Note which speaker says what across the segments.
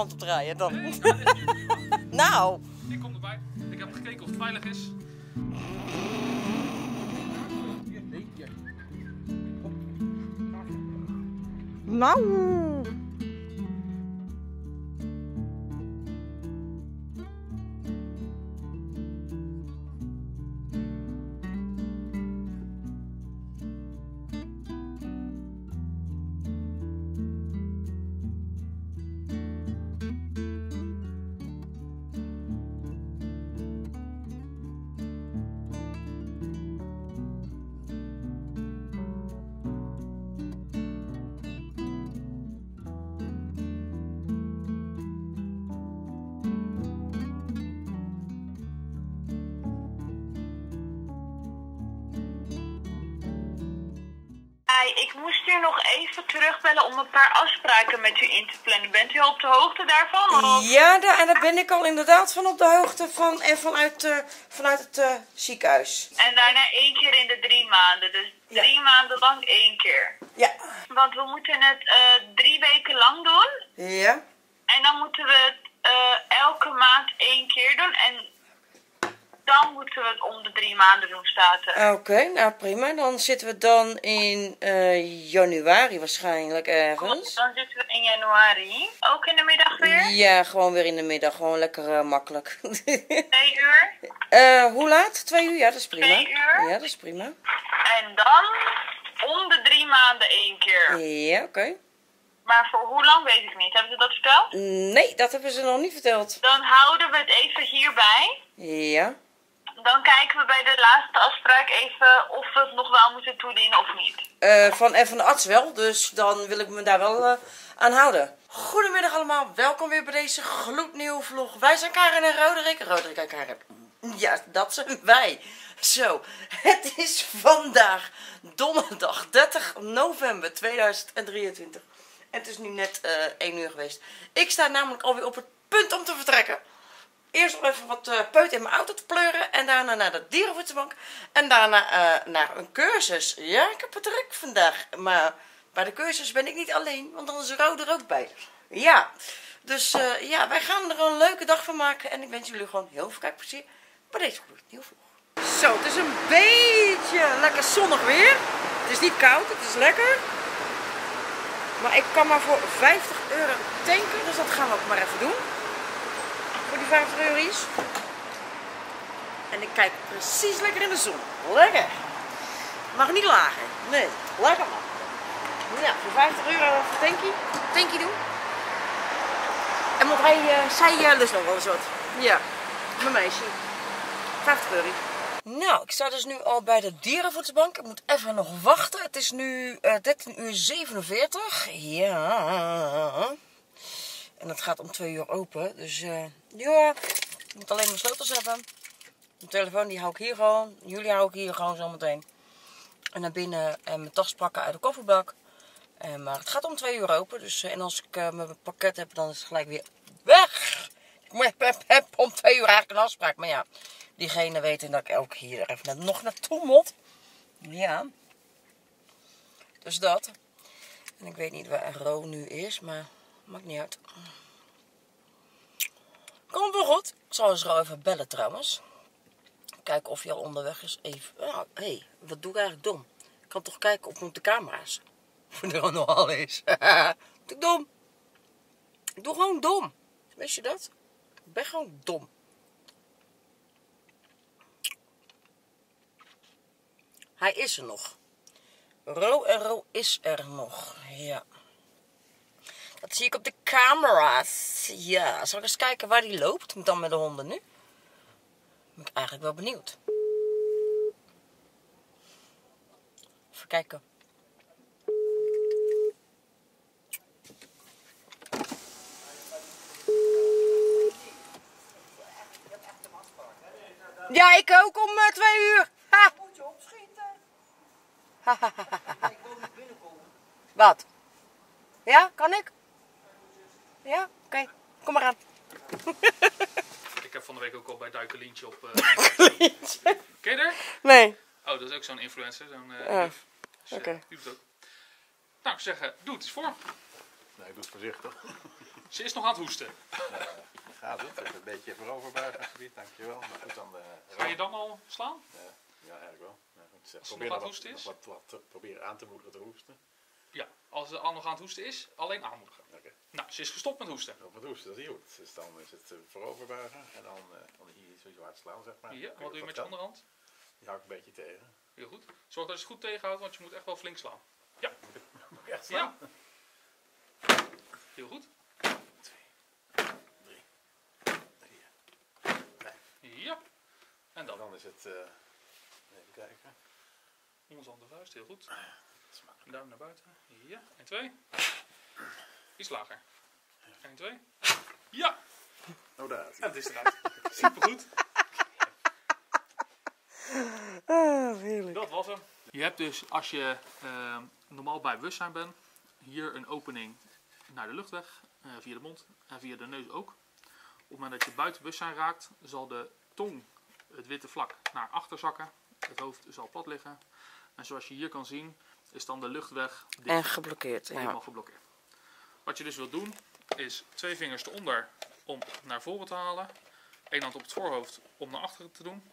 Speaker 1: kant
Speaker 2: op draaien dan.
Speaker 1: Nee, is niet.
Speaker 2: Nou,
Speaker 1: Ik kom erbij. Ik heb gekeken of het veilig is.
Speaker 2: nou.
Speaker 3: Hoogte daarvan? Of?
Speaker 2: Ja, daar, en daar ben ik al inderdaad van op de hoogte van en vanuit, eh, vanuit het eh, ziekenhuis.
Speaker 3: En daarna één keer in de drie maanden. Dus
Speaker 2: Ja.
Speaker 3: drie maanden lang één keer.
Speaker 2: Ja.
Speaker 3: Want we moeten het eh, drie weken lang doen.
Speaker 2: Ja.
Speaker 3: En dan moeten we het elke maand één keer doen. En dan moeten we het om de drie maanden doen, staat er.
Speaker 2: Oké, nou prima. Dan zitten we dan in eh, januari waarschijnlijk ergens.
Speaker 3: Dan zitten we in januari. Ook in de middag weer?
Speaker 2: Ja, gewoon weer in de middag. Gewoon lekker eh, makkelijk.
Speaker 3: Twee uur.
Speaker 2: Eh, hoe laat? Twee uur? Ja, dat is prima.
Speaker 3: Twee uur?
Speaker 2: Ja, dat is prima.
Speaker 3: En dan om de drie maanden één keer.
Speaker 2: Ja, oké.
Speaker 3: Maar voor hoe lang weet ik niet. Hebben ze dat verteld?
Speaker 2: Nee, dat hebben ze nog niet verteld.
Speaker 3: Dan houden we het even hierbij.
Speaker 2: Ja.
Speaker 3: Dan kijken we bij de laatste afspraak even of we het nog wel moeten toedienen of niet.
Speaker 2: Eh, van, van de arts wel, dus dan wil ik me daar wel eh, aan houden. Goedemiddag allemaal, welkom weer bij deze gloednieuwe vlog. Wij zijn Karen en Roderick. Roderick en Karen. Ja, dat zijn wij. Zo, het is vandaag donderdag 30 november 2023. En het is nu net eh 1 uur geweest. Ik sta namelijk alweer op het punt om te vertrekken. Eerst nog even wat eh peut in mijn auto te pleuren. En daarna naar de dierenvoedselbank. En daarna eh, naar een cursus. Ja, ik heb het druk vandaag. Maar bij de cursus ben ik niet alleen. Want dan is Rode er ook bij. Ja. Dus eh, ja, wij gaan er een leuke dag van maken. En ik wens jullie gewoon heel veel kijkplezier bij deze nieuwe vlog. Zo, het is een beetje lekker zonnig weer. Het is niet koud, het is lekker. Maar ik kan maar voor 50 euro tanken. Dus dat gaan we ook maar even doen voor die 50 euro is. En ik kijk precies lekker in de zon. Lekker. Mag niet lager. Nee, lekker man. Ja, voor 50 euro even tankie, tankie doen. En want hij, eh, zij uh, lust nog wel eens wat. Ja, mijn meisje. 50 euro. Nou, ik sta dus nu al bij de dierenvoedselbank. Ik moet even nog wachten. Het is nu eh 13 uur 47. Ja. En het gaat om twee uur open. Dus eh ja, ik moet alleen mijn sleutels hebben. Mijn telefoon die hou ik hier gewoon. Jullie hou ik hier gewoon zometeen. En naar binnen en mijn tas pakken uit de kofferbak. En, maar het gaat om twee uur open. Dus, eh, en als ik eh, mijn pakket heb, dan is het gelijk weer weg. Ik moet- heb, om twee uur eigenlijk een afspraak. Maar ja, diegene weten dat ik ook hier even nog naartoe moet. Ja. Dus dat. En ik weet niet waar Ro nu is, maar maakt niet uit. Komt wel goed. Ik zal eens even bellen trouwens. Kijken of hij al onderweg is. Even. Hé, hey, wat doe ik eigenlijk dom? Ik kan toch kijken op de camera's. Of er al nog al is. doe ik dom. Ik doe gewoon dom. Wist je dat? Ik ben gewoon dom. Hij is er nog. Ro en Ro is er nog. Ja. Dat zie ik op de camera's. Ja, zal ik eens kijken waar die loopt dan met de honden nu? Ben ik eigenlijk wel benieuwd. Even kijken. Ja, ik ook om eh, twee uur. Ha.
Speaker 4: Moet je opschieten? Ik wil niet binnenkomen.
Speaker 2: Wat? Ja, kan ik? Ja, oké. Kom maar aan.
Speaker 1: Ik heb van de week ook al bij Duikelientje op. eh, Ken je er?
Speaker 2: Nee.
Speaker 1: Oh, dat is ook zo'n influencer. Zo'n, eh,
Speaker 2: Ja.
Speaker 1: juf. Dus, eh,
Speaker 2: Oké.
Speaker 1: die doet het ook. Nou, ik zeg, eh, doe het eens voor.
Speaker 4: Nee, ik doe het voorzichtig.
Speaker 1: Ze is nog aan het hoesten.
Speaker 4: Gaat het? Even een beetje vooroverbuigen dankjewel. Maar goed, dan... eh,
Speaker 1: Ga je dan al slaan?
Speaker 4: Ja, ja, eigenlijk wel. Ja, goed. Zeg,
Speaker 1: Als ze
Speaker 4: probeer
Speaker 1: nog
Speaker 4: dan
Speaker 1: aan het
Speaker 4: wat,
Speaker 1: hoesten is?
Speaker 4: Wat, wat, proberen aan te moedigen te hoesten.
Speaker 1: Als ze al nog aan het hoesten is, alleen aanmoedigen. Nou, ze is gestopt met hoesten.
Speaker 4: Hoesten, dat is heel goed. Dus dan is het eh, vooroverbuigen en dan, eh, dan hier sowieso hard slaan, zeg maar.
Speaker 1: Ja, wat doe je met je onderhand?
Speaker 4: Die hou ik een beetje tegen.
Speaker 1: Heel goed. Zorg dat je het goed tegenhoudt, want je moet echt wel flink slaan. Ja,
Speaker 4: Moet ik echt slaan?
Speaker 1: ja. Heel goed.
Speaker 4: Drie, vier, vijf.
Speaker 1: Ja. En
Speaker 4: En
Speaker 1: dan
Speaker 4: dan is het... eh, even kijken.
Speaker 1: onze andere vuist, heel goed.
Speaker 4: Dat.
Speaker 1: Duim naar buiten. Ja. En twee. Iets lager. En twee. Ja.
Speaker 4: Oh, daar is
Speaker 1: En
Speaker 4: het.
Speaker 1: het is eruit. Supergoed.
Speaker 2: Ah, heerlijk.
Speaker 1: Dat was hem. Je hebt dus, als je ehm, normaal bij bewustzijn bent, hier een opening naar de luchtweg, eh, via de mond en via de neus ook. Op het moment dat je buiten bewustzijn raakt, zal de tong, het witte vlak, naar achter zakken. Het hoofd zal plat liggen. En zoals je hier kan zien, is dan de luchtweg dicht,
Speaker 2: En geblokkeerd.
Speaker 1: helemaal geblokkeerd. Wat je dus wilt doen, is twee vingers eronder om naar voren te halen. Eén hand op het voorhoofd om naar achteren te doen.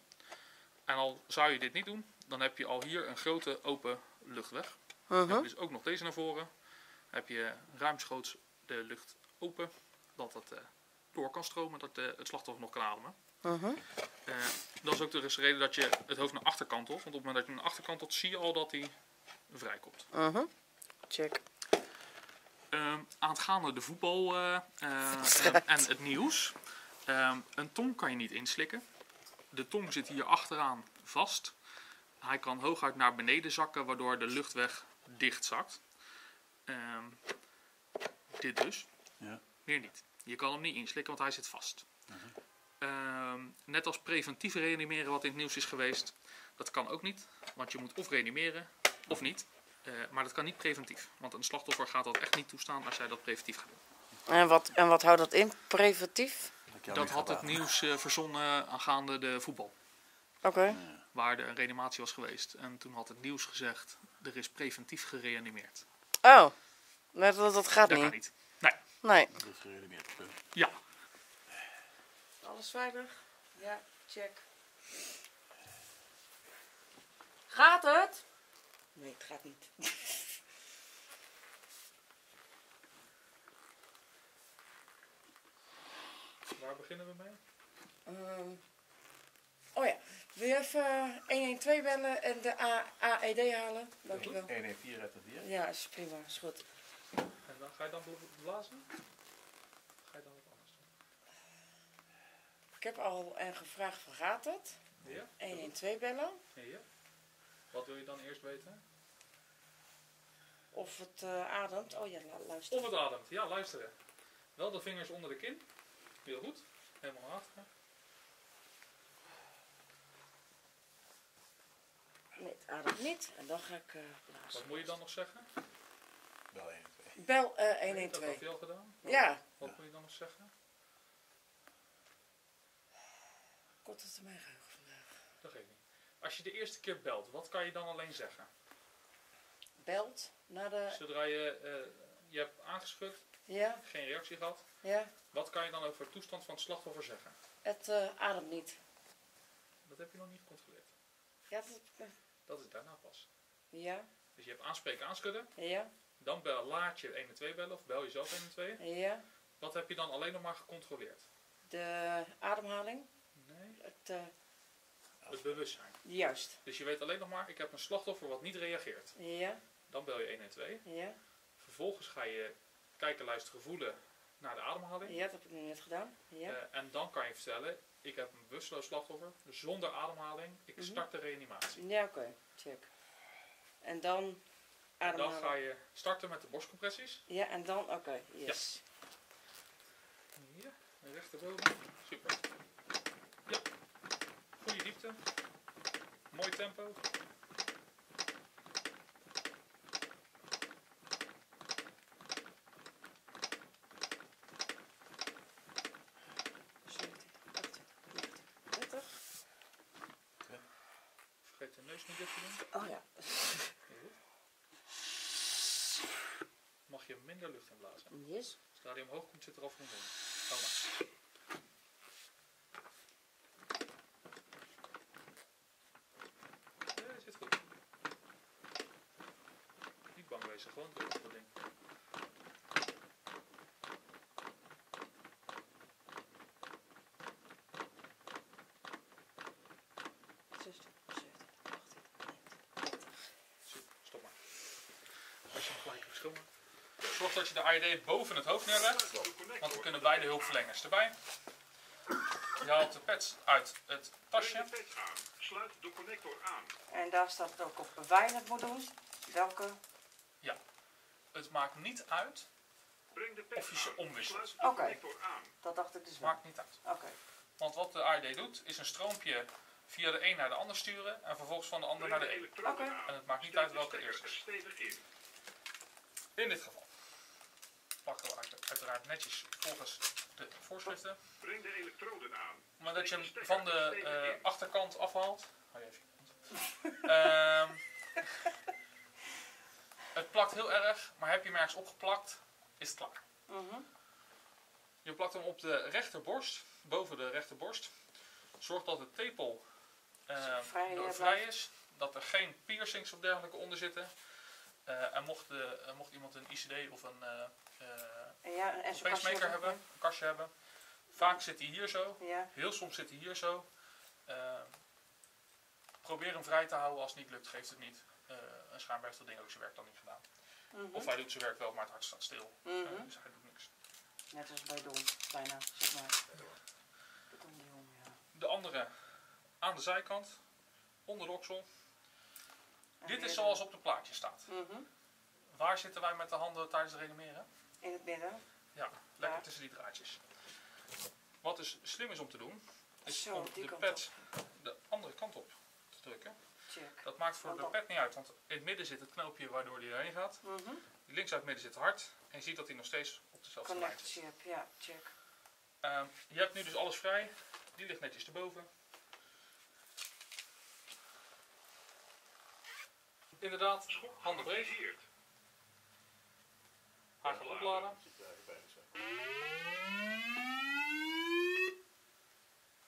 Speaker 1: En al zou je dit niet doen, dan heb je al hier een grote open luchtweg. Dan heb
Speaker 2: Mhm.
Speaker 1: je dus ook nog deze naar voren. Heb je ruimschoots de lucht open, dat het eh, door kan stromen, dat eh, het slachtoffer nog kan ademen.
Speaker 2: Mhm.
Speaker 1: Eh, dat is ook de reden dat je het hoofd naar achterkant Want op het moment dat je hem naar achterkant tot, zie je al dat hij vrijkomt.
Speaker 2: Mhm. Check.
Speaker 1: Ehm, aangaande de voetbal eh, eh, en, en het nieuws. Ehm, een tong kan je niet inslikken. De tong zit hier achteraan vast. Hij kan hooguit naar beneden zakken, waardoor de luchtweg dicht zakt. Ehm, dit dus.
Speaker 4: Ja.
Speaker 1: Meer niet. Je kan hem niet inslikken, want hij zit vast. Ehm, net als preventief reanimeren, wat in het nieuws is geweest. Dat kan ook niet, want je moet of reanimeren of niet. Eh, maar dat kan niet preventief. Want een slachtoffer gaat dat echt niet toestaan als jij dat preventief gaat doen.
Speaker 2: En wat, en wat houdt dat in? Preventief?
Speaker 1: Dat had het nieuws eh, verzonnen aangaande de voetbal.
Speaker 2: Oké.
Speaker 1: Waar de reanimatie was geweest. En toen had het nieuws gezegd, er is preventief gereanimeerd.
Speaker 2: Oh. Nee, dat, dat gaat
Speaker 1: Dat kan
Speaker 2: niet.
Speaker 1: niet. Nee.
Speaker 2: Nee.
Speaker 4: Dat is punt.
Speaker 1: Ja.
Speaker 2: Alles veilig? Ja, check. Gaat het? Nee, het gaat niet.
Speaker 1: Waar beginnen we mee?
Speaker 2: Ehm, oh ja, wil je even 112 bellen en de A AED halen? Dankjewel.
Speaker 4: 114 redt het hier.
Speaker 2: Ja, is prima, is goed.
Speaker 1: En dan ga je dan bla- blazen? Of ga je dan wat anders doen?
Speaker 2: Ik heb al en gevraagd van gaat het?
Speaker 1: Ja?
Speaker 2: 112 bellen.
Speaker 1: Ja. Wat wil je dan eerst weten?
Speaker 2: Of het eh, ademt. Oh ja, luister.
Speaker 1: Of het ademt. Ja, luisteren. Wel de vingers onder de kin. Heel goed. Helemaal naar achteren.
Speaker 2: Nee, het ademt niet. En dan ga ik eh blazen.
Speaker 1: Wat moet je dan nog zeggen?
Speaker 4: Wel 112.
Speaker 2: Bel eh,
Speaker 1: Dat heb
Speaker 2: 112.
Speaker 1: je al gedaan.
Speaker 2: Ja,
Speaker 1: Wat moet je dan nog zeggen?
Speaker 2: korte termijn geheugen vandaag.
Speaker 1: Dat geeft niet. Als je de eerste keer belt, wat kan je dan alleen zeggen?
Speaker 2: Belt naar de...
Speaker 1: Zodra je, eh, je hebt aangeschud,
Speaker 2: Ja,
Speaker 1: geen reactie gehad,
Speaker 2: ja.
Speaker 1: wat kan je dan over de toestand van het slachtoffer zeggen?
Speaker 2: Het eh, ademt niet.
Speaker 1: Dat heb je nog niet gecontroleerd.
Speaker 2: Ja, dat... eh,
Speaker 1: Dat is daarna pas.
Speaker 2: Ja,
Speaker 1: Dus je hebt aanspreken, aanschudden,
Speaker 2: ja,
Speaker 1: dan bel, laat je 112 bellen of bel je zelf 112.
Speaker 2: ja.
Speaker 1: Wat heb je dan alleen nog maar gecontroleerd?
Speaker 2: De ademhaling.
Speaker 1: Nee,
Speaker 2: Het,
Speaker 1: het bewustzijn.
Speaker 2: juist.
Speaker 1: Dus je weet alleen nog maar, ik heb een slachtoffer wat niet reageert.
Speaker 2: Ja,
Speaker 1: Dan bel je 112.
Speaker 2: ja.
Speaker 1: Vervolgens ga je kijken, luisteren, voelen naar de ademhaling.
Speaker 2: Ja, dat heb ik nu net gedaan. Ja.
Speaker 1: Eh, en dan kan je vertellen, ik heb een bewusteloos slachtoffer, zonder ademhaling, ik
Speaker 2: Mhm.
Speaker 1: start de reanimatie.
Speaker 2: Ja, oké. Check. En dan
Speaker 1: En dan
Speaker 2: ademhalen.
Speaker 1: ga je starten met de borstcompressies.
Speaker 2: Ja, en dan, oké. Yes.
Speaker 1: Hier, en rechterboven. Super. Ja. Diepte. Mooi tempo. Vergeet de neus niet dicht te doen.
Speaker 2: Oh ja.
Speaker 1: Mag je minder lucht inblazen.
Speaker 2: Yes.
Speaker 1: Zodra die omhoog komt, zit er al in. Oh, maar. Ja, zit goed. Niet bang wezen, gewoon druk op dat ding.
Speaker 2: Zestien, zeventien, achttien, negentien, twintig.
Speaker 1: Super, stop maar. Als Zorg dat je de AED boven het hoofd neerlegt, want we kunnen beide hulpverlengers erbij. Je haalt de pads uit het tasje.
Speaker 5: Pet. Sluit de connector aan.
Speaker 2: En daar staat het ook op het moet doen. Welke?
Speaker 1: Het maakt niet uit,
Speaker 5: pet
Speaker 1: Of je ze omwisselt.
Speaker 2: Oké.
Speaker 5: connector aan.
Speaker 2: Dat dacht ik dus wel.
Speaker 1: maakt niet uit.
Speaker 2: Oké.
Speaker 1: Want wat de AED doet, is een stroompje via de een naar de ander sturen en vervolgens van de ander naar de een.
Speaker 2: Oké.
Speaker 1: En het maakt niet uit welke eerst
Speaker 5: er
Speaker 1: is.
Speaker 5: In.
Speaker 1: Dit geval plakken we uit- uiteraard netjes volgens de voorschriften.
Speaker 5: Breng de elektroden aan.
Speaker 1: Maar dat je hem van de eh, achterkant afhaalt. Hou je even je mond. Ehm, het plakt heel erg, maar heb je hem ergens opgeplakt, is het klaar.
Speaker 2: Mhm.
Speaker 1: Je plakt hem op de rechterborst, boven de rechterborst. Zorg dat de tepel eh,
Speaker 2: Vrij,
Speaker 1: door-
Speaker 2: eh,
Speaker 1: vrij is. Dat er geen piercings of dergelijke onder zitten. Eh, en mocht, de, eh, mocht iemand een ICD of een
Speaker 2: En ja,
Speaker 1: een pacemaker hebben, een kastje hebben. Vaak zit hij hier zo.
Speaker 2: Ja.
Speaker 1: Heel soms zit hij hier zo. Probeer hem vrij te houden. Als het niet lukt, geeft het niet. Een schijnbaar heeft dat ding ook zijn werk dan niet gedaan.
Speaker 2: Mhm.
Speaker 1: Of hij doet zijn werk wel, maar het hart staat stil.
Speaker 2: Mhm.
Speaker 1: dus hij doet niks.
Speaker 2: Net als bij Don, bijna, zeg maar. De
Speaker 1: andere aan de zijkant, onder de oksel. Dit is
Speaker 2: de-
Speaker 1: zoals op het plaatje staat.
Speaker 2: Mhm.
Speaker 1: Waar zitten wij met de handen tijdens het reanimeren?
Speaker 2: In het midden.
Speaker 1: Ja, lekker
Speaker 2: Ja.
Speaker 1: tussen die draadjes. Wat dus slim is om te doen, is
Speaker 2: Zo,
Speaker 1: om de pad de andere kant op te drukken.
Speaker 2: Check.
Speaker 1: Dat maakt voor
Speaker 2: Want
Speaker 1: de pad niet uit, want in het midden zit het knoopje waardoor die erheen gaat.
Speaker 2: Mhm.
Speaker 1: Links uit het midden zit hard en je ziet dat hij nog steeds op dezelfde lijn zit.
Speaker 2: ja, check.
Speaker 1: Ehm, je hebt nu dus alles vrij, die ligt netjes erboven. Inderdaad, handen breed, haar gaat opladen.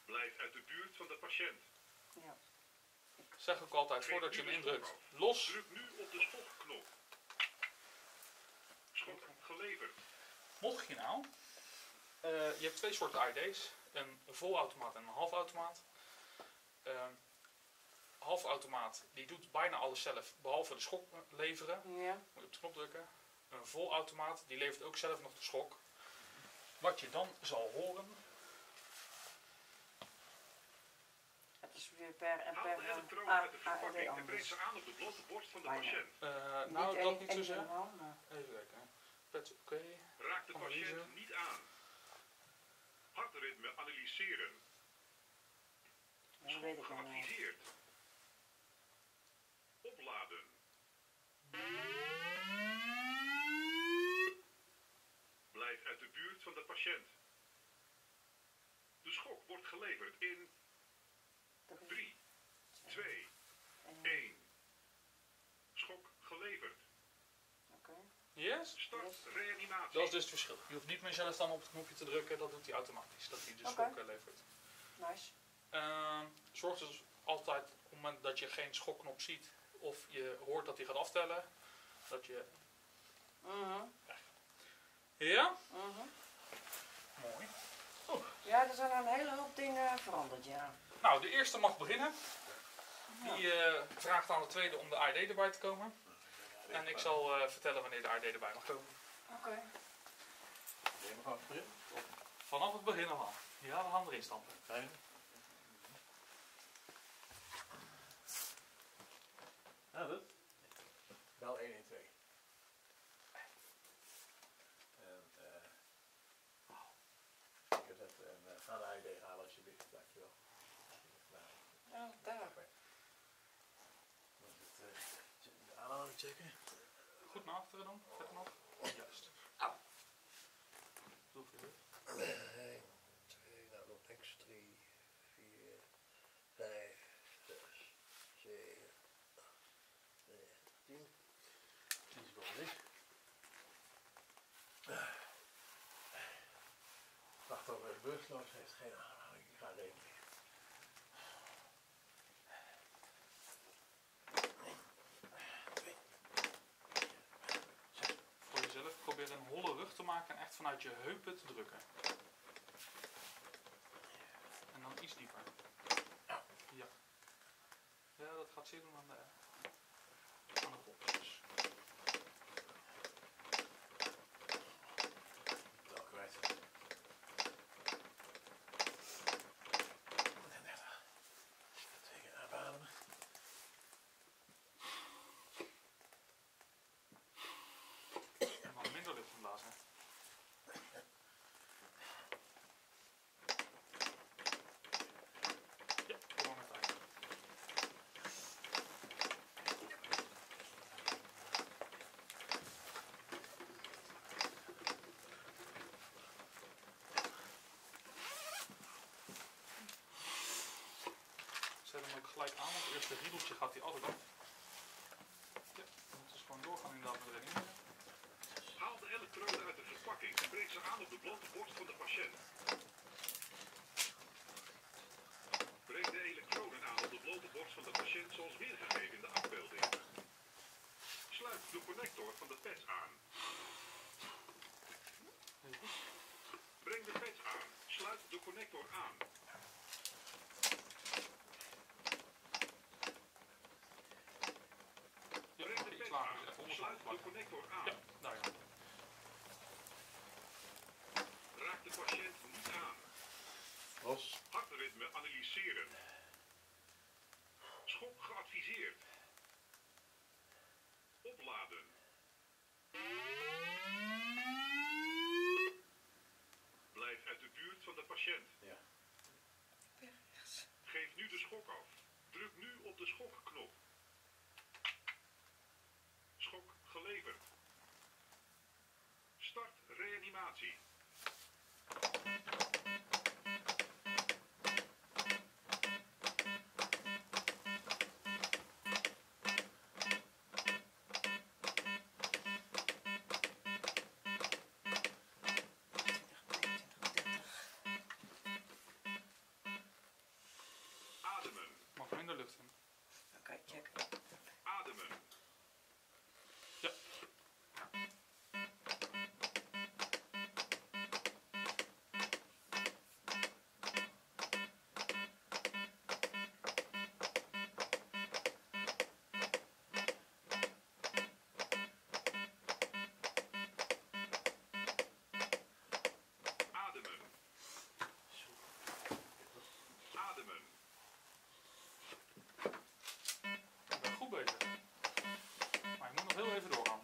Speaker 5: Blijf uit de buurt van de patiënt.
Speaker 2: Ja.
Speaker 1: Zeg ook altijd voordat je hem indrukt, los.
Speaker 5: Druk nu op de schokknop. Schok geleverd.
Speaker 1: Mocht je nou, eh, je hebt twee soorten ID's, een volautomaat en een halfautomaat. Ehm halfautomaat die doet bijna alles zelf, behalve de schok leveren.
Speaker 2: Ja.
Speaker 1: Moet je op de knop drukken. Een volautomaat die levert ook zelf nog de schok. Wat je dan zal horen,
Speaker 2: Het is weer per en
Speaker 5: Haal
Speaker 2: per
Speaker 5: de elektroden
Speaker 2: A-
Speaker 5: uit de verpakking en breng ze aan op de blote borst van de
Speaker 2: Bijna.
Speaker 5: patiënt.
Speaker 1: eh,
Speaker 2: Niet
Speaker 1: nou
Speaker 2: één-
Speaker 1: dat niet Even kijken. Pet oké.
Speaker 5: Raak de
Speaker 1: Analyse.
Speaker 5: patiënt niet aan. Hartritme analyseren.
Speaker 2: dat weet ik
Speaker 5: Schok
Speaker 2: nou wel.
Speaker 5: geactiveerd. Opladen. Blijf uit de buurt van de patiënt. De schok wordt geleverd in
Speaker 2: Dat is-
Speaker 5: 3, 2,
Speaker 2: en-
Speaker 5: 1. Schok geleverd.
Speaker 2: Oké.
Speaker 1: Yes?
Speaker 5: Start reanimatie.
Speaker 1: Dat is dus het verschil. Je hoeft niet meer zelf dan op het knopje te drukken, dat doet hij automatisch. Dat hij de schok eh, levert.
Speaker 2: Nice.
Speaker 1: Ehm, zorg dus altijd op het moment dat je geen schokknop ziet of je hoort dat hij gaat aftellen, dat je.
Speaker 2: Mhm.
Speaker 1: Ja?
Speaker 2: Mhm.
Speaker 1: Mooi.
Speaker 2: Ja, er zijn een hele hoop dingen veranderd, ja.
Speaker 1: Nou, de eerste mag beginnen. Die eh, vraagt aan de tweede om de ARD erbij te komen. En ik zal eh, vertellen wanneer de ARD erbij mag komen.
Speaker 2: Oké.
Speaker 4: Erin.
Speaker 1: Vanaf het begin al. Ja, we gaan erin stampen.
Speaker 4: Fijn. Ja, dat. Bel 112. En eh. ik heb dat en uh, ga de ID halen alsjeblieft. Dankjewel. Nou,
Speaker 2: Ja, daar.
Speaker 4: is het, eh, de aanhaling checken.
Speaker 1: Goed naar achteren dan. Verder nog. Juist.
Speaker 2: Au.
Speaker 1: Doe even.
Speaker 6: 1, 2, nou nog niks, 3, 4, 5, 6, 7, 8, 9, 10.
Speaker 4: Tien seconden dicht.
Speaker 6: Geen ik ga.
Speaker 1: Voor jezelf probeer een holle rug te maken en echt vanuit je heupen te drukken. En dan iets dieper. Ja. Ja, dat gaat zeer doen aan de polsjes.
Speaker 4: Wel kwijt.
Speaker 6: Twee keer ademen.
Speaker 1: En wat minder lucht inblazen. Ja, kom maar met uit. Zet hem ook gelijk aan, want het eerste riedeltje gaat hij altijd af. Ja, moeten dus gewoon doorgaan inderdaad met de.
Speaker 5: Haal de elektroden uit de verpakking en breng ze aan op de blote borst van de patiënt. Breng de elektroden aan op de blote borst van de patiënt zoals weergegeven in de afbeelding. Sluit de connector van de pets aan. Breng de pets aan. Sluit de connector aan.
Speaker 1: Ja,
Speaker 5: Breng
Speaker 1: mag
Speaker 5: de
Speaker 1: je iets
Speaker 5: pets
Speaker 1: lager
Speaker 5: aan.
Speaker 1: zetten, onder
Speaker 5: Sluit de
Speaker 1: vlak.
Speaker 5: connector aan.
Speaker 1: Ja, daar ja.
Speaker 5: Raak de patiënt niet aan.
Speaker 4: Los.
Speaker 5: Analyseren. Schok geadviseerd. Opladen. Blijf uit de buurt van de patiënt.
Speaker 4: Ja.
Speaker 5: Geef nu de schok af. Druk nu op de schokknop. Schok geleverd. Start reanimatie.
Speaker 1: Bezig. Maar je moet nog heel even doorgaan.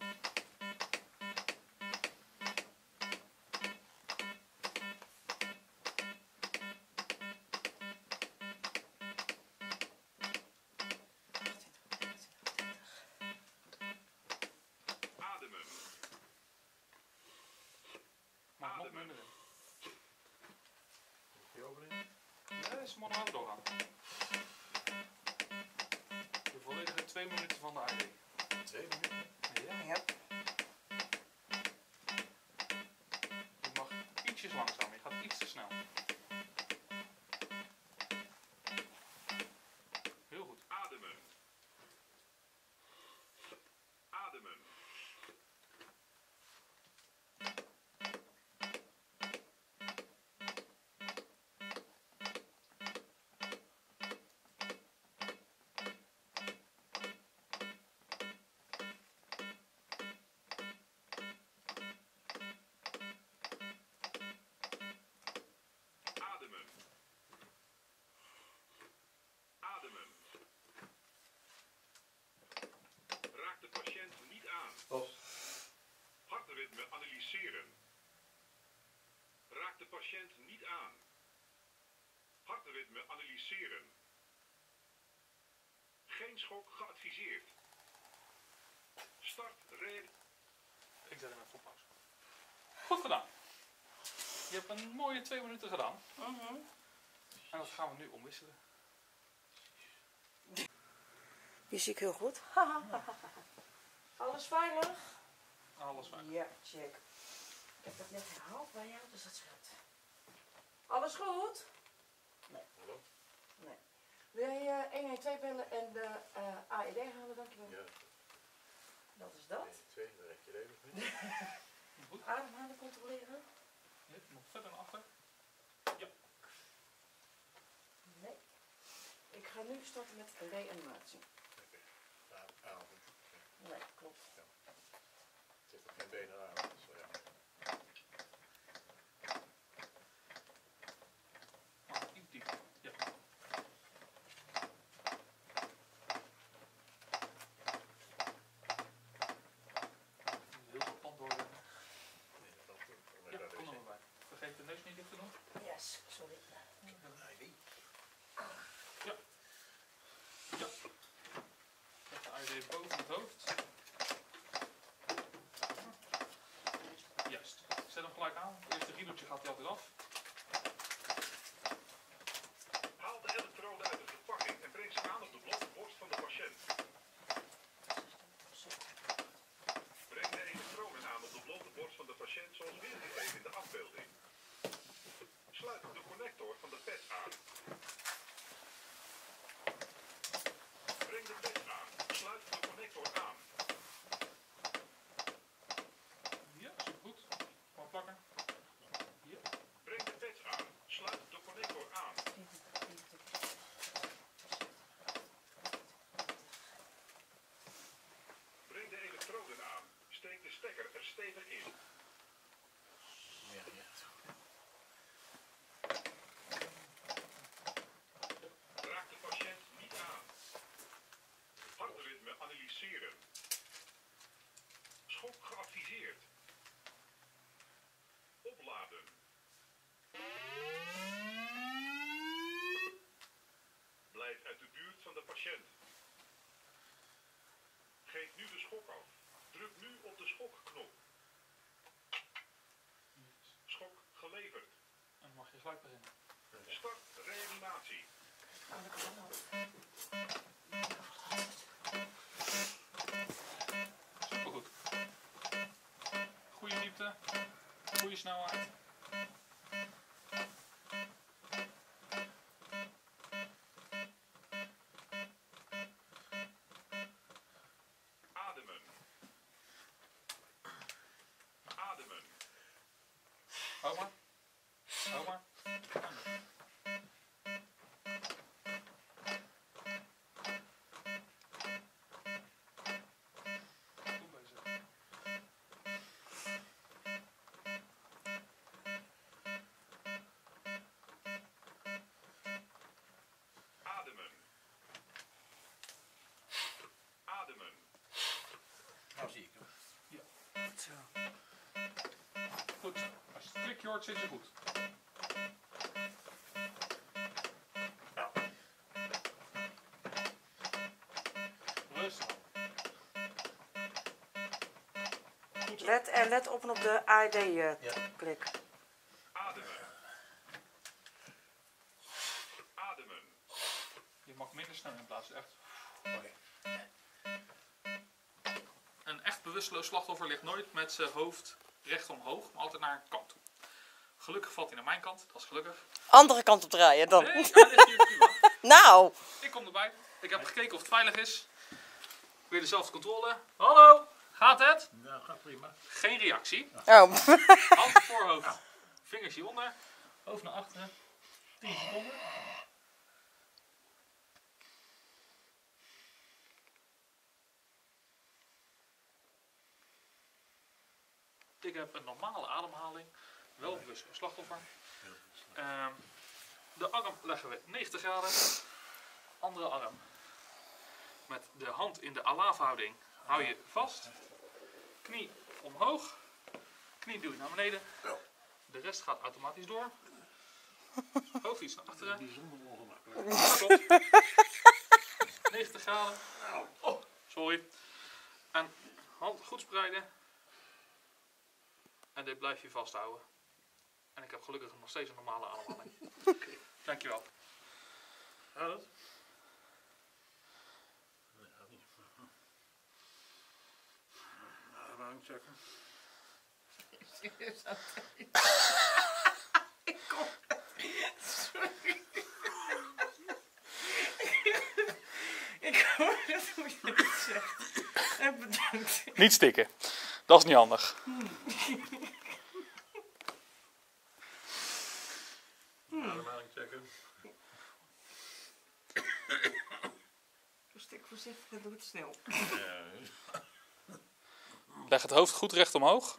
Speaker 5: Ademen.
Speaker 1: Maar nog minder in. Ja, ze moeten nog even doorgaan. Twee minuten van de AD.
Speaker 4: Twee minuten.
Speaker 1: Ja.
Speaker 2: Ja.
Speaker 1: Je mag ietsjes langzaam, je gaat iets te snel.
Speaker 5: Hartritme analyseren. Raak de patiënt niet aan. Hartritme analyseren. Geen schok geadviseerd. Start re...
Speaker 1: Ik zet hem even op pauze. Goed gedaan. Je hebt een mooie twee minuten gedaan. En dat gaan we nu omwisselen.
Speaker 2: Die zie ik heel goed. Alles veilig?
Speaker 1: Alles fijn.
Speaker 2: Ja, check. Ik heb dat net herhaald bij jou, dus dat scheelt. Alles goed?
Speaker 4: Hallo?
Speaker 2: Nee. Wil je eh, 112 bellen en de eh, AED halen, dankjewel.
Speaker 4: Ja,
Speaker 2: Dat is dat.
Speaker 4: 1, 2, dan rek je het even niet.
Speaker 1: Goed.
Speaker 2: Ademhalen controleren.
Speaker 1: Ja, nog verder naar achter.
Speaker 2: Nee. Ik ga nu starten met reanimatie.
Speaker 4: Oké. Ja, avond.
Speaker 2: Nee, klopt.
Speaker 4: Het zit op geen benen aan, dat is wel jammer.
Speaker 1: Ah, iets diep. Ja. Heel veel pand doorrennen.
Speaker 4: Nee, dat loopt niet. Kom maar
Speaker 1: Ja,
Speaker 4: naar
Speaker 1: kom er
Speaker 4: deze.
Speaker 1: maar bij. Vergeet de neus niet dicht te doen.
Speaker 2: Yes, sorry.
Speaker 1: Ja. Zet de AED boven het hoofd. Juist. Zet hem gelijk aan. Het eerste riedeltje gaat hij altijd af.
Speaker 5: Haal de elektrode uit de verpakking en breng ze aan op de blote borst van de patiënt. Breng de elektroden aan op de blote borst van de patiënt zoals weergegeven in de afbeelding. Sluit de connector van de pet aan. Breng de pet aan. Sluit de connector aan.
Speaker 1: Ja, supergoed. Gewoon plakken. Ja.
Speaker 5: Breng de pet aan. Sluit de connector aan. Breng de elektroden aan. Steek de stekker er stevig in.
Speaker 4: Ja, ja.
Speaker 5: Raak de patiënt niet aan. Schok geadviseerd. Opladen. Blijf uit de buurt van de patiënt. Geef nu de schok af. Druk nu op de schokknop. Schok geleverd.
Speaker 1: En dan mag je gelijk beginnen.
Speaker 5: Start reanimatie.
Speaker 1: Goede klikje hoort, zit je goed. Rustig. Goed zo.
Speaker 2: Let, en let op en op de AED eh,
Speaker 4: Ja.
Speaker 2: klik.
Speaker 5: Ademen. Ademen.
Speaker 1: Je mag minder snel in plaats. Echt.
Speaker 4: Oké.
Speaker 1: Een echt bewusteloos slachtoffer ligt nooit met zijn hoofd recht omhoog, maar altijd naar een kant. Gelukkig valt hij naar mijn kant, dat is gelukkig.
Speaker 2: Andere kant op draaien dan.
Speaker 1: Nee, ja, dit is hier prima.
Speaker 2: Nou,
Speaker 1: Ik kom erbij. Ik heb gekeken of het veilig is. Weer dezelfde controle. Hallo, gaat het?
Speaker 4: Nou, gaat prima.
Speaker 1: Geen reactie.
Speaker 2: oh.
Speaker 1: Hand voor hoofd. Vingers hieronder. Hoofd naar achteren. 10 seconden. Ik heb een normale ademhaling. Wel bewust een slachtoffer. Ehm, de arm leggen we 90 graden. Andere arm. Met de hand in de alaafhouding hou je vast. Knie omhoog. Knie duw je naar beneden. De rest gaat automatisch door. Hoofd iets naar achteren.
Speaker 4: Bijzonder ongemakkelijk.
Speaker 1: Klopt. 90 graden. Oh, sorry. En hand goed spreiden. En dit blijf je vasthouden. En ik heb gelukkig nog steeds een normale ademhaling. Dankjewel.
Speaker 4: Gaat het? Nee, gaat niet. Ademhaling checken.
Speaker 2: Ik hoor het hoe je het zegt. En bedankt.
Speaker 1: Niet stikken. Dat is niet handig.
Speaker 4: Checken.
Speaker 2: Stik voorzichtig en doe het snel.
Speaker 1: Leg het hoofd goed recht omhoog.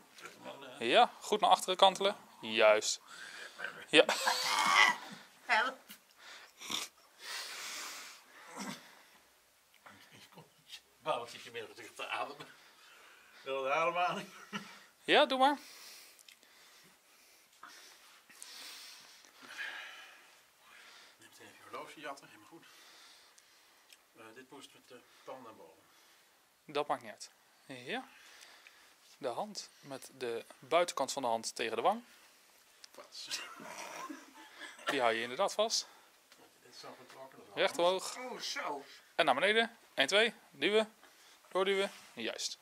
Speaker 1: Ja, goed naar achteren kantelen. Juist. Ja,
Speaker 2: Help.
Speaker 4: Waarom zit je meer natuurlijk te ademen? Wil de ademhaling?
Speaker 1: ja doe maar.
Speaker 4: Jatten, helemaal goed. Eh, dit moest met de pan naar boven.
Speaker 1: Dat maakt niet uit. Ja. De hand met de buitenkant van de hand tegen de wang.
Speaker 4: Kwats.
Speaker 1: Die hou je inderdaad vast.
Speaker 4: Dit is zo getrokken.
Speaker 1: Recht omhoog.
Speaker 2: Oh, zo.
Speaker 1: En naar beneden. 1, 2. Duwen. Doorduwen. Juist.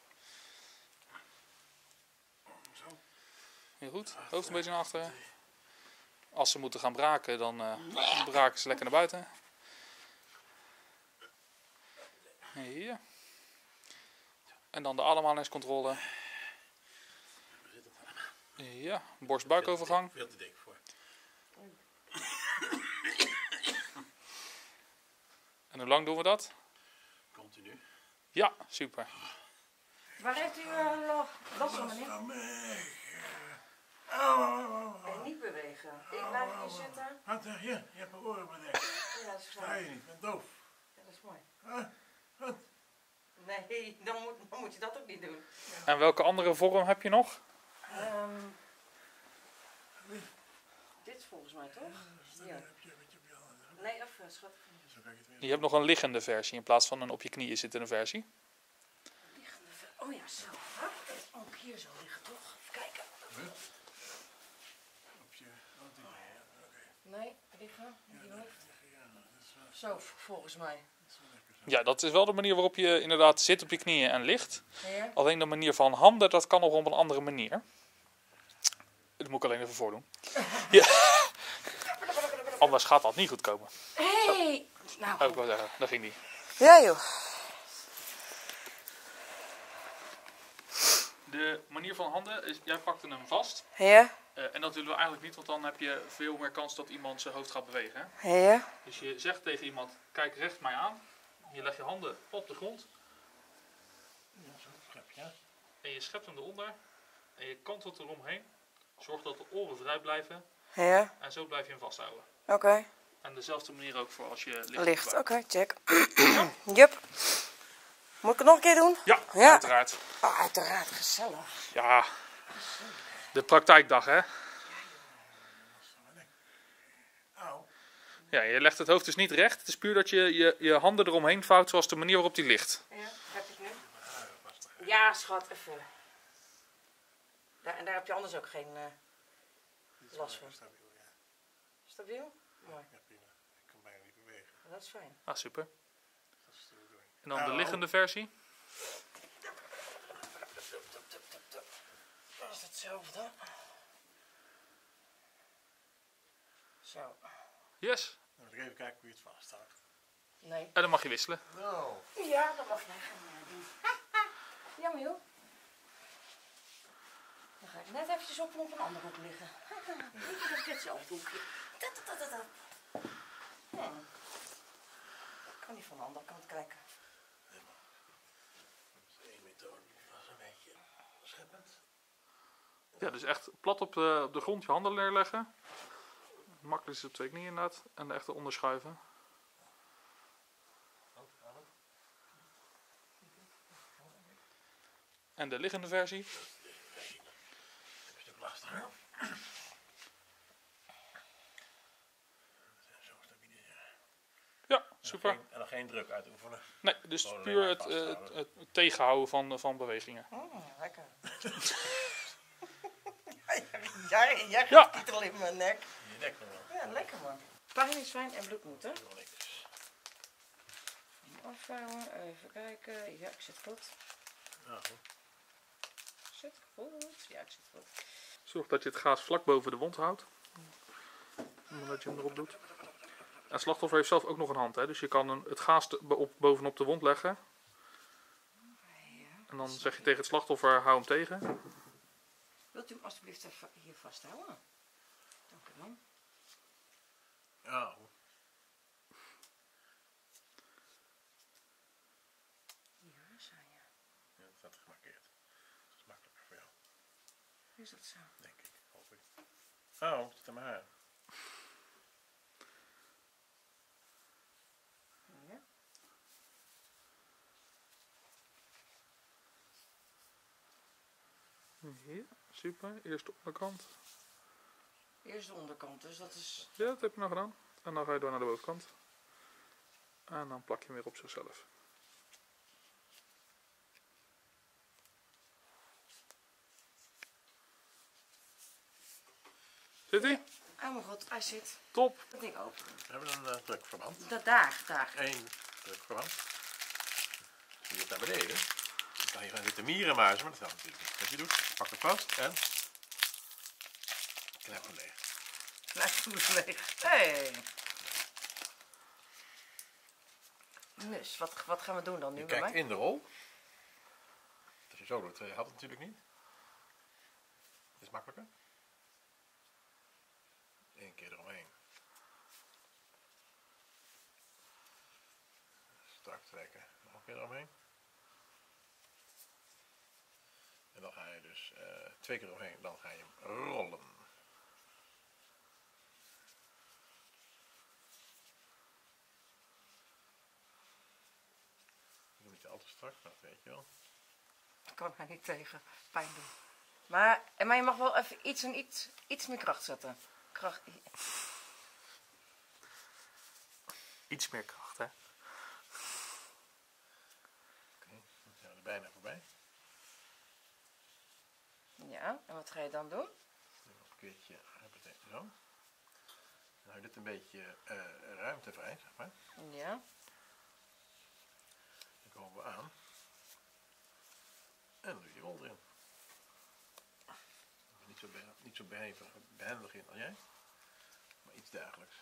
Speaker 4: Zo.
Speaker 1: Heel goed. Hoofd een beetje naar achteren. Als ze moeten gaan braken, dan eh, braken ze lekker naar buiten. Ja. En dan de ademhalingscontrole. Ja, borst-buikovergang.
Speaker 4: Veel te dik voor.
Speaker 1: En hoe lang doen we dat?
Speaker 4: Continu.
Speaker 1: Ja, super.
Speaker 2: Waar heeft u uh, last van, meneer? En niet bewegen. Ik blijf hier zitten.
Speaker 4: Wat, uh, hier, je hebt mijn oren bedekt.
Speaker 2: Ja, dat is
Speaker 4: Sta je niet, ik ben doof.
Speaker 2: Ja, dat is mooi.
Speaker 4: Huh? Wat?
Speaker 2: Nee, dan moet, dan moet je dat ook niet doen.
Speaker 1: En welke andere vorm heb je nog?
Speaker 2: Ehm dit volgens mij toch? Ja.
Speaker 4: Je je je?
Speaker 2: Nee, even schat.
Speaker 4: Je het weer.
Speaker 1: Je hebt nog een liggende versie in plaats van een op je knieën zittende versie.
Speaker 2: Liggende ver- Oh ja, zo. Ook hier zo liggen toch? Even kijken.
Speaker 4: Op je... oh, die- Oké.
Speaker 2: Nee, liggen. Die hoofd. Zo, volgens mij.
Speaker 1: Ja, dat is wel de manier waarop je inderdaad zit op je knieën en ligt.
Speaker 2: Ja.
Speaker 1: Alleen de manier van handen, dat kan nog op een andere manier. Dat moet ik alleen even voordoen. Ja. Anders gaat dat niet goed komen.
Speaker 2: Hey! Nou,
Speaker 1: ik wel zeggen. Daar ging die.
Speaker 2: Ja joh.
Speaker 1: De manier van handen is, jij pakte hem vast.
Speaker 2: Ja?
Speaker 1: Eh, en dat willen we eigenlijk niet, want dan heb je veel meer kans dat iemand zijn hoofd gaat bewegen. Hè?
Speaker 2: Ja?
Speaker 1: Dus je zegt tegen iemand, kijk recht mij aan. Je legt je handen op de grond
Speaker 4: Ja, zo schep je.
Speaker 1: en je schept hem eronder. En je kantelt eromheen. Zorg dat de oren vrij blijven.
Speaker 2: Ja?
Speaker 1: En zo blijf je hem vasthouden.
Speaker 2: Oké.
Speaker 1: En dezelfde manier ook voor als je ligt.
Speaker 2: Licht,
Speaker 1: op
Speaker 2: oké, check. Jup. Moet ik het nog een keer doen?
Speaker 1: Ja,
Speaker 2: Ja.
Speaker 1: uiteraard.
Speaker 2: Ah, uiteraard, gezellig.
Speaker 1: Ja, de praktijkdag hè.
Speaker 4: Auw.
Speaker 1: Ja, je legt het hoofd dus niet recht. Het is puur dat je je, je handen eromheen vouwt zoals de manier waarop die ligt.
Speaker 2: Ja, heb ik nu? Ja, schat, even. Daar, en daar heb je anders ook geen eh, last van.
Speaker 4: Stabiel, ja.
Speaker 2: Stabiel? Mooi,
Speaker 4: Ja, prima. Ik kan bijna niet bewegen.
Speaker 2: dat is fijn.
Speaker 1: Ah, super.
Speaker 4: Dat is de bedoeling.
Speaker 1: En dan de
Speaker 4: Nou.
Speaker 1: liggende versie.
Speaker 2: Dat is hetzelfde. Zo.
Speaker 1: Yes.
Speaker 4: Dan moet ik even kijken hoe je het vasthoudt.
Speaker 2: Nee.
Speaker 1: En dan mag je wisselen.
Speaker 4: Nou.
Speaker 2: Ja, dat mag jij gaan eh, doen. Jammer joh. Dan ga ik net eventjes op en op een ander hoek liggen. Niet hetzelfde hoekje. Dat, dat, dat, dat. Hm. Ik kan niet van de andere kant kijken.
Speaker 4: Dat is één methode. Dat is een beetje scheppend.
Speaker 1: Ja, dus echt plat op de, op de grond je handen neerleggen. Makkelijk is op twee knieën inderdaad. En echt eronder schuiven. En de liggende versie.
Speaker 4: Een stuk lastiger.
Speaker 1: Ja, super.
Speaker 4: Geen- En dan geen druk uitoefenen.
Speaker 1: Nee, dus
Speaker 4: Gewoon
Speaker 1: puur het, eh, het, het tegenhouden van, van bewegingen.
Speaker 2: Oh, lekker. jij, jij
Speaker 1: Ja.
Speaker 2: gaat al in mijn nek.
Speaker 4: Je nek wel.
Speaker 2: Ja, lekker man. Pijn is fijn en bloed moet hè. Afvouwen, even kijken. Ja, ik zit goed.
Speaker 4: Ja, goed.
Speaker 2: Zit goed. Ja, ik zit goed.
Speaker 1: Zorg dat je het gaas vlak boven de wond houdt. omdat je hem erop doet. En het slachtoffer heeft zelf ook nog een hand, hè? dus je kan een, het gaas bovenop de wond leggen. En dan zeg je tegen het slachtoffer, hou hem tegen.
Speaker 2: Wilt u hem alstublieft even hier vasthouden? Dank u wel.
Speaker 4: Ja.
Speaker 2: Ja, zei je.
Speaker 4: Ja, dat staat gemarkeerd. Dat is makkelijker voor jou,
Speaker 2: Is dat zo?
Speaker 4: denk ik. Hoop ik. Oh, het zit aan mijn haar.
Speaker 2: Ja.
Speaker 1: Ja, super. Eerst de onderkant.
Speaker 2: Eerst de onderkant, dus dat is...
Speaker 1: Ja, dat heb je nou gedaan. En dan ga je door naar de bovenkant. En dan plak je hem weer op zichzelf. Zit hij?
Speaker 2: Oh mijn god, hij zit.
Speaker 1: Top.
Speaker 2: Dat ding open.
Speaker 4: We hebben een eh, drukverband.
Speaker 2: Dat daar, daar.
Speaker 4: Eén drukverband. Die gaat naar beneden. Kan je gaan zitten mieren muizen, maar dat kan natuurlijk niet. Wat je doet, pak hem vast en knap hem leeg.
Speaker 2: Blijf goed leeg. Hey. Dus, wat, wat gaan we doen dan nu
Speaker 4: Je
Speaker 2: bij
Speaker 4: kijkt
Speaker 2: mij?
Speaker 4: in de rol. Als je zo doet, eh, had het natuurlijk niet. Is makkelijker. Eén keer eromheen. Strak trekken. Nog een keer eromheen. En dan ga je dus eh, twee keer eromheen. Dan ga je hem rollen. Doe niet al te strak, maar dat weet je wel.
Speaker 2: Ik kan hij niet tegen pijn doen. Maar, en maar je mag wel even iets en iets, iets meer kracht zetten. Kracht.
Speaker 1: Iets meer kracht, hè?
Speaker 4: Oké, dan zijn we er bijna voorbij.
Speaker 2: Ja, en wat ga je dan doen?
Speaker 4: Een keertje, zo. Je dit een beetje eh, ruimtevrij, zeg maar.
Speaker 2: Ja.
Speaker 4: Dan komen we aan. En dan doe je die rol erin. Niet zo, behe- niet zo behendig in als jij. Maar iets dergelijks.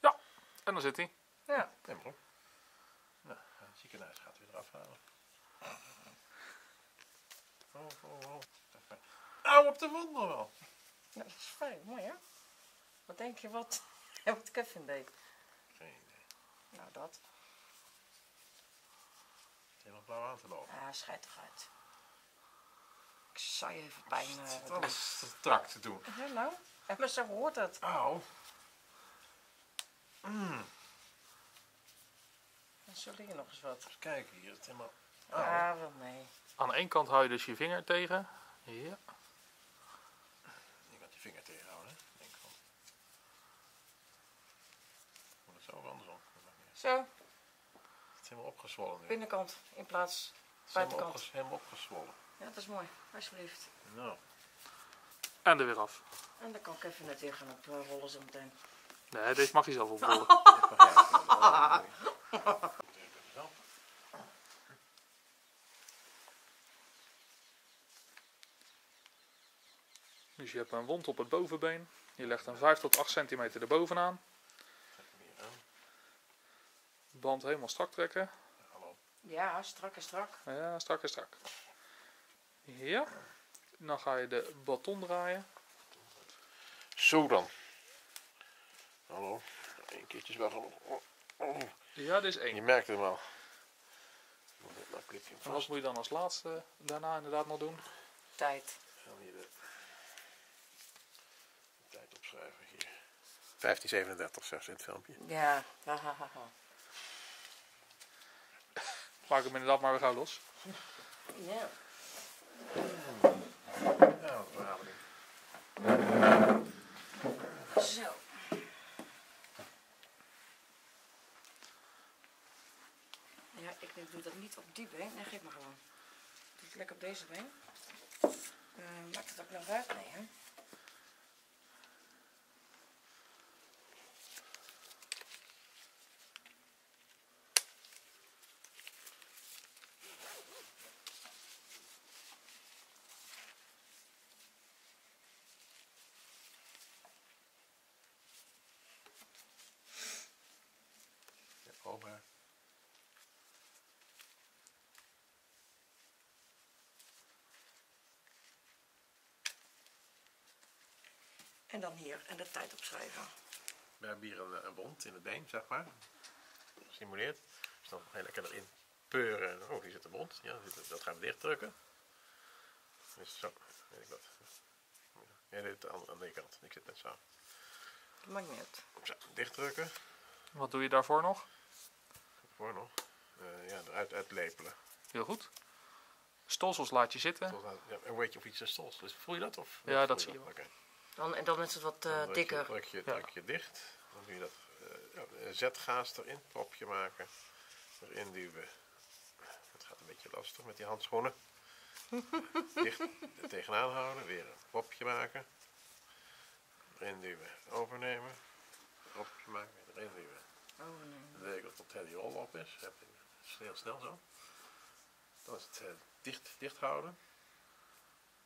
Speaker 1: Ja. En dan zit hij.
Speaker 2: Ja.
Speaker 4: Helemaal. Nou, het ziekenhuis gaat weer eraf halen. Oh, oh, oh. Even. Op de wond nog wel.
Speaker 2: ja, dat is fijn. Mooi hè? Wat denk je wat, wat Kevin deed?
Speaker 4: Geen idee.
Speaker 2: Nou, dat.
Speaker 4: Het is helemaal blauw aan te lopen.
Speaker 2: Ja, schijt toch uit. Ik zou je even pijn eh,
Speaker 4: Het
Speaker 2: doen.
Speaker 4: is strak te doen.
Speaker 2: Ja, nou. En maar zo hoort het.
Speaker 4: Auw.
Speaker 2: Dan zullen hier nog eens wat.
Speaker 4: Eens kijken, hier is het helemaal...
Speaker 2: Ja, wel nee.
Speaker 1: Aan de ene kant hou je dus je vinger tegen. Ja.
Speaker 4: Je kan je vinger tegenhouden, hè? Denk van. Moet het zo of andersom?
Speaker 2: Zo,
Speaker 4: Het is helemaal opgezwollen nu.
Speaker 2: binnenkant in plaats
Speaker 4: Het is helemaal,
Speaker 2: buitenkant.
Speaker 4: opgezwollen.
Speaker 2: Ja, dat is mooi. Alsjeblieft.
Speaker 4: Nou,
Speaker 1: En er weer af.
Speaker 2: En dan kan Kevin het weer gaan op eh, rollen zo meteen.
Speaker 1: Nee, deze mag je zelf oprollen
Speaker 4: begrijp ik wel. Wel.
Speaker 1: Dus je hebt een wond op het bovenbeen. Je legt een 5 tot 8 centimeter erbovenaan. Band helemaal strak trekken.
Speaker 4: Hallo.
Speaker 2: Ja, strak en strak.
Speaker 1: Ja, strak en strak. Ja. Dan ga je de baton draaien.
Speaker 4: Zo dan. Hallo. Eén keertje is wel. Oh, oh.
Speaker 1: Ja, dit is één.
Speaker 4: Je merkt het wel.
Speaker 1: En wat moet je dan als laatste daarna inderdaad nog doen?
Speaker 2: Tijd.
Speaker 4: En dan hier de tijd opschrijven hier. 1537 zegt ze in het filmpje.
Speaker 2: Ja. Ha, ha, ha, ha.
Speaker 1: Maak hem inderdaad maar weer gauw los.
Speaker 2: Ja.
Speaker 4: Ja, wat.
Speaker 2: Zo. Ja, ik denk, doe dat niet op die been. Nee, geef maar gewoon. Doe het lekker op deze been. Eh, maakt het ook nog uit? Nee, hè? En dan hier en de tijd opschrijven.
Speaker 4: We hebben hier een, een wond in het been, zeg maar. Gesimuleerd. Dus dan ga je lekker erin peuren. Oh, hier zit de wond. Ja, dat gaan we dichtdrukken. Dus zo, weet ik wat. Ja, dit aan, aan de kant. Ik zit net zo.
Speaker 2: Dat maakt niet uit.
Speaker 4: Zo, dichtdrukken.
Speaker 1: Wat doe je daarvoor nog?
Speaker 4: Voor nog. Eh, ja, eruit uitlepelen.
Speaker 1: Heel goed. Stolsels laat je zitten.
Speaker 4: Aan- ja, en weet je of iets een stols is. Voel je dat? Of,
Speaker 1: Ja, dat zie je wel.
Speaker 4: Oké.
Speaker 2: Dan, en dan is het wat eh,
Speaker 4: Dan druk
Speaker 2: dikker.
Speaker 4: Je, druk, je,
Speaker 1: Ja.
Speaker 4: druk je dicht. Dan doe je dat eh, zetgaas erin, propje maken, erin duwen. Het gaat een beetje lastig met die handschoenen. dicht er tegenaan houden, weer een propje maken. Erin duwen, overnemen. Propje maken, erin duwen.
Speaker 2: Oh, nee.
Speaker 4: Dan weet ik dat het die rol op is. Heb je Heel snel zo. Dan is het eh, dicht, dicht houden.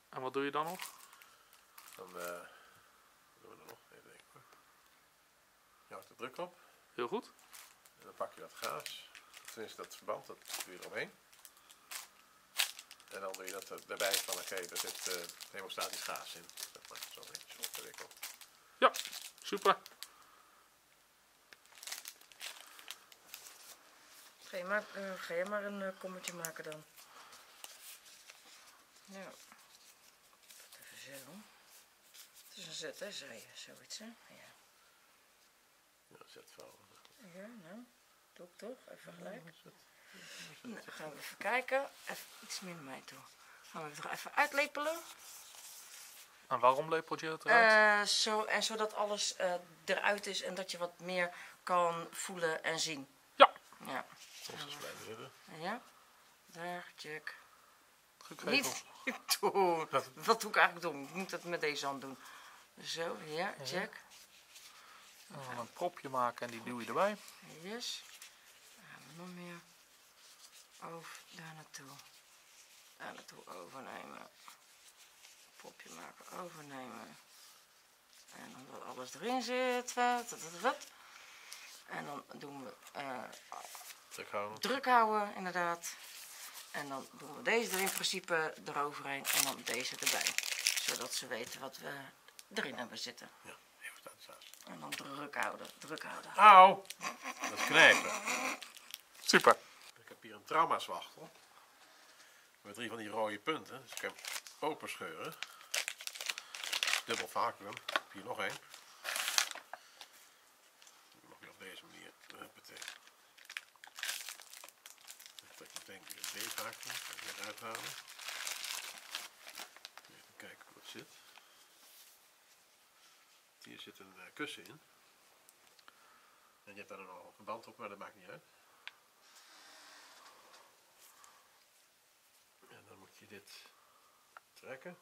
Speaker 1: En wat doe je dan nog?
Speaker 4: Dan eh, doen we dan nog. Even. Je houdt de druk op.
Speaker 1: Heel goed.
Speaker 4: En dan pak je dat gaas. Tenminste dat verband, dat doe je eromheen. En dan doe je dat er- erbij van, oké, er zit eh hemostatisch gaas in. Dat maakt het zo netjes opgewikkeld.
Speaker 1: Ja, super.
Speaker 2: Ga je maar, eh, ga je maar een eh, kommetje maken dan. Ja. Even zo. Het is een zet, hè, zei je. Zoiets, hè? Ja.
Speaker 4: Ja, zet vouwen.
Speaker 2: Ja, nou. Doe ik toch? Even gelijk. Nou, gaan we even kijken. Even iets meer naar mij toe. Gaan we het er even uitlepelen.
Speaker 1: En waarom lepelt je het eruit?
Speaker 2: Eh, zo, en zodat alles eh, eruit is en dat je wat meer kan voelen en zien.
Speaker 1: ja,
Speaker 2: Ja.
Speaker 4: Is blijven zitten.
Speaker 2: Ja. Daar, check.
Speaker 1: gekregen.
Speaker 2: Niet doen. Wat doe ik eigenlijk doen? Ik moet dat met deze hand doen. Zo, ja, check.
Speaker 1: En dan een propje maken en die duw je erbij.
Speaker 2: Yes. Dan gaan we nog meer. Over, daar naartoe. Daar naartoe overnemen. Popje maken, overnemen. En dan dat alles erin zit. Wat. En dan doen we eh,
Speaker 4: Druk houden.
Speaker 2: druk houden, inderdaad. En dan doen we deze er in principe eroverheen en dan deze erbij. Zodat ze weten wat we erin hebben zitten.
Speaker 4: Ja, gaas.
Speaker 2: En dan druk houden, druk houden.
Speaker 4: Auw! Dat is knijpen.
Speaker 1: Super.
Speaker 4: Ik heb hier een traumazwachtel. Met drie van die rode punten. Dus ik heb hem open scheuren. Dubbel vacuüm. Ik heb hier nog één. Mag je op deze manier. Huppatee. Dan trek ik meteen weer. Kan ik weer uithalen. Even kijken hoe het zit. Hier zit een eh, kussen in. En je hebt daar nog wel een verband op, maar dat maakt niet uit. En dan moet je dit trekken.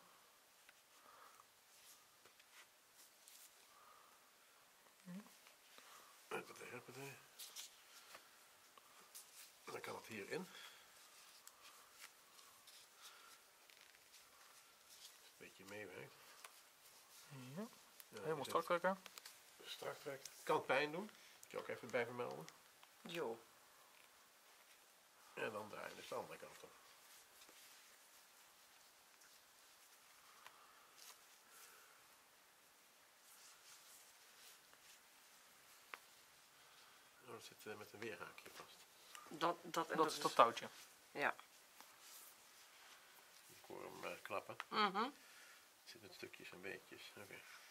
Speaker 4: Dan kan het hierin. Een beetje meewerkt.
Speaker 1: Helemaal strak trekken.
Speaker 4: Strak trekt. Kan pijn doen. Moet je ook even bij vermelden.
Speaker 2: Jo.
Speaker 4: En dan draaien dus de andere kant op. Oh, dat zit eh, met een weerhaakje vast.
Speaker 2: Dat, dat, en
Speaker 1: Dat is dat touwtje.
Speaker 2: Ja.
Speaker 4: Ik hoor hem eh, klappen.
Speaker 2: Mhm.
Speaker 4: Het zit met stukjes en beetjes. Oké. Dat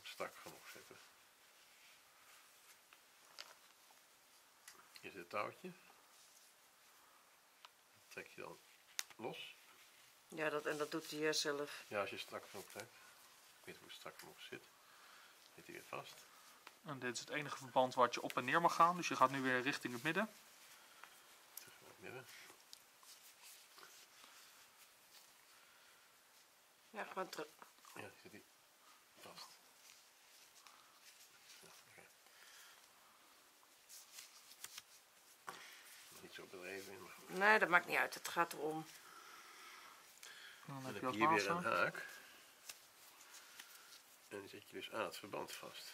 Speaker 4: moet strak genoeg zitten. Hier zit het touwtje. Dat trek je dan los.
Speaker 2: Ja, dat, en dat doet hij zelf.
Speaker 4: Ja, als je strak genoeg trekt. Ik weet hoe strak genoeg zit. Zit hij weer vast.
Speaker 1: En dit is het enige verband wat je op en neer mag gaan. Dus je gaat nu weer richting het midden.
Speaker 4: Terug naar het midden.
Speaker 2: Ja, gewoon terug.
Speaker 4: Ja, die zit hij vast. Ja, oké. Niet zo bedreven in, maar goed.
Speaker 2: Nee, dat maakt niet uit. Het gaat erom.
Speaker 1: En dan
Speaker 4: Dan
Speaker 1: heb
Speaker 4: heb
Speaker 1: je
Speaker 4: je
Speaker 1: als
Speaker 4: hier weer een haak. En die zet je dus aan het verband vast.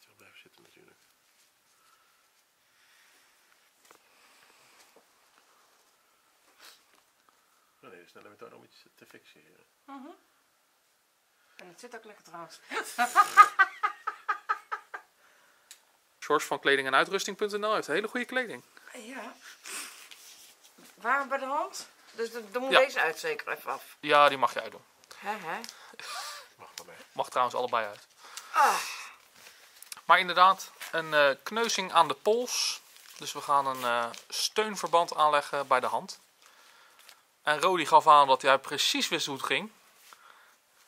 Speaker 4: Zo blijven zitten natuurlijk. je snelle methode om iets te fixeren.
Speaker 2: En het zit ook lekker trouwens.
Speaker 1: Van kleding en uitrusting.nl heeft hele goede kleding.
Speaker 2: Ja. Waar bij de hand? Dus dan moet
Speaker 1: Ja.
Speaker 2: deze uit zeker even af.
Speaker 1: Ja, die mag je uitdoen.
Speaker 2: Hè, hè?
Speaker 4: Mag.
Speaker 1: Mag trouwens allebei uit.
Speaker 2: Ah.
Speaker 1: Maar inderdaad, een eh, kneuzing aan de pols. Dus we gaan een eh, steunverband aanleggen bij de hand. En Rodi gaf aan dat hij precies wist hoe het ging.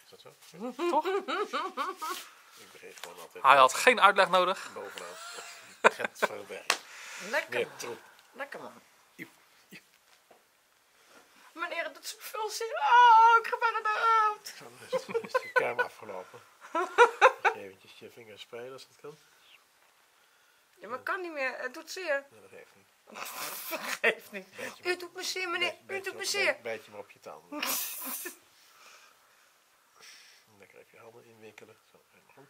Speaker 4: Is dat zo?
Speaker 1: Toch?
Speaker 4: Gewoon altijd
Speaker 1: Hij had geen uitleg nodig.
Speaker 4: bovenaan. De berg.
Speaker 2: Lekker.
Speaker 4: Troep.
Speaker 2: Lekker man.
Speaker 4: Iep, iep.
Speaker 2: Meneer, het doet zoveel zin. Oh, ik ga bijna naar uit.
Speaker 4: Dan is, de kamer afgelopen. Eventjes je vingers spreiden als dat kan.
Speaker 2: Ja, maar kan niet meer. Het doet zeer.
Speaker 4: Nee, dat geeft niet.
Speaker 2: Geeft niet. U doet me zeer, meneer. U doet me zeer.
Speaker 4: bijt- Bijt je maar op je tanden. Lekker even je handen inwikkelen. Zo, helemaal goed.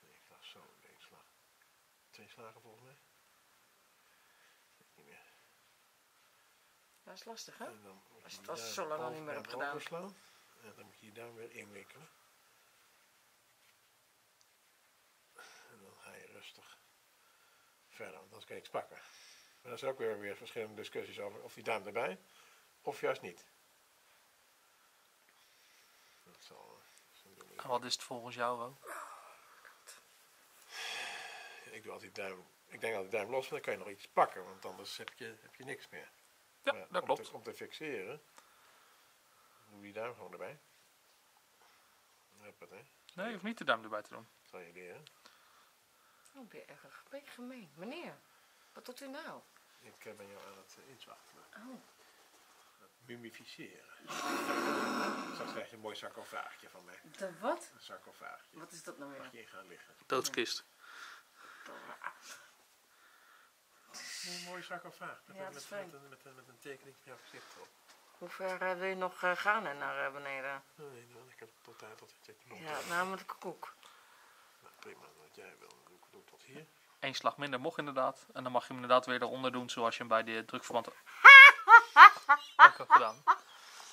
Speaker 4: Ik slag zo, één slag. Twee slagen volgens mij. Weet Niet meer.
Speaker 2: Dat is lastig, hè?
Speaker 4: En dan moet
Speaker 2: Als
Speaker 4: je
Speaker 2: als
Speaker 4: duim
Speaker 2: zo lang al niet meer
Speaker 4: ja,
Speaker 2: hebt gedaan.
Speaker 4: overslaan. En dan moet je je duim weer inwikkelen. En dan ga je rustig verder, want anders kan je niks pakken. Maar er zijn ook weer, weer verschillende discussies over of die duim erbij of juist niet. Dat zal, eh, dat.
Speaker 1: En wat is het volgens jou, Ro?
Speaker 4: Ik doe altijd duim, ik denk altijd duim los, want dan kan je nog iets pakken, want anders heb je, heb je niks meer.
Speaker 1: Ja,
Speaker 4: Maar
Speaker 1: dat
Speaker 4: om
Speaker 1: klopt.
Speaker 4: Te, om te fixeren, doe je die duim gewoon erbij. Huppatee.
Speaker 1: Nee, je hoeft niet de duim erbij te doen.
Speaker 4: Dat zal je leren.
Speaker 2: Oh, ben je erg een beetje gemeen. Meneer, wat doet u nou?
Speaker 4: Ik eh, ben jou aan het uh, inzwachtelen.
Speaker 2: Oh.
Speaker 4: Het mumificeren. Straks krijg je een mooi sarcofaagje van mij.
Speaker 2: De wat?
Speaker 4: Een sarcofaagje.
Speaker 2: Wat is dat nou
Speaker 4: Mag
Speaker 2: weer?
Speaker 4: je in gaan liggen.
Speaker 1: Doodskist.
Speaker 4: Een mooi sarcofaag. Met,
Speaker 2: Ja,
Speaker 4: een-
Speaker 2: dat is
Speaker 4: met, met, een- met, een- met een tekening van jouw gezicht erop.
Speaker 2: Hoe ver eh, wil je nog eh, gaan en naar eh, beneden?
Speaker 4: Nee, nou, ik heb tot daar tot het
Speaker 2: Ja, namelijk een koek.
Speaker 4: Nou, prima, wat jij wil. Dan doe ik, doe ik tot hier.
Speaker 1: Eén slag minder mocht inderdaad. En dan mag je hem inderdaad weer eronder doen zoals je hem bij de drukverband ook hebt gedaan.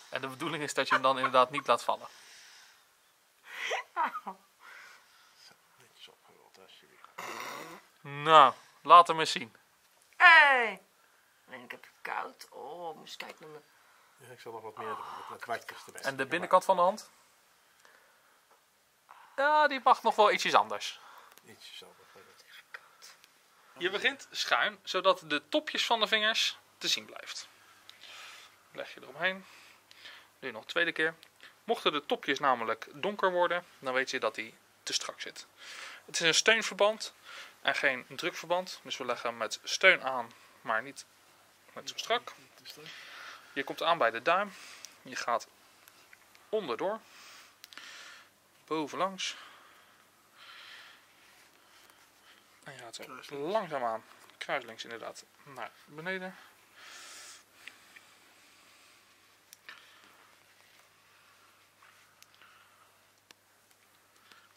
Speaker 1: En de bedoeling is dat je hem dan inderdaad niet laat vallen.
Speaker 4: Netjes opgerold, alsjeblieft.
Speaker 1: Nou, laat hem eens zien.
Speaker 2: Hey! Nee, ik heb het koud. Oh, moest kijken naar me.
Speaker 4: Ja, ik zal nog wat meer doen, met, erbij.
Speaker 1: En de binnenkant van de hand? Ja, die mag nog wel ietsjes anders.
Speaker 4: Ietsje zal dat wel.
Speaker 1: Je begint schuin, zodat de topjes van de vingers te zien blijft. Leg je eromheen. Doe je nog een tweede keer. Mochten de topjes namelijk donker worden, dan weet je dat die te strak zit. Het is een steunverband en geen drukverband. Dus we leggen hem met steun aan, maar niet met zo strak. Je komt aan bij de duim. Je gaat onderdoor. Bovenlangs. En je gaat zo
Speaker 4: Kruislinks.
Speaker 1: langzaamaan, kruislinks inderdaad, naar beneden.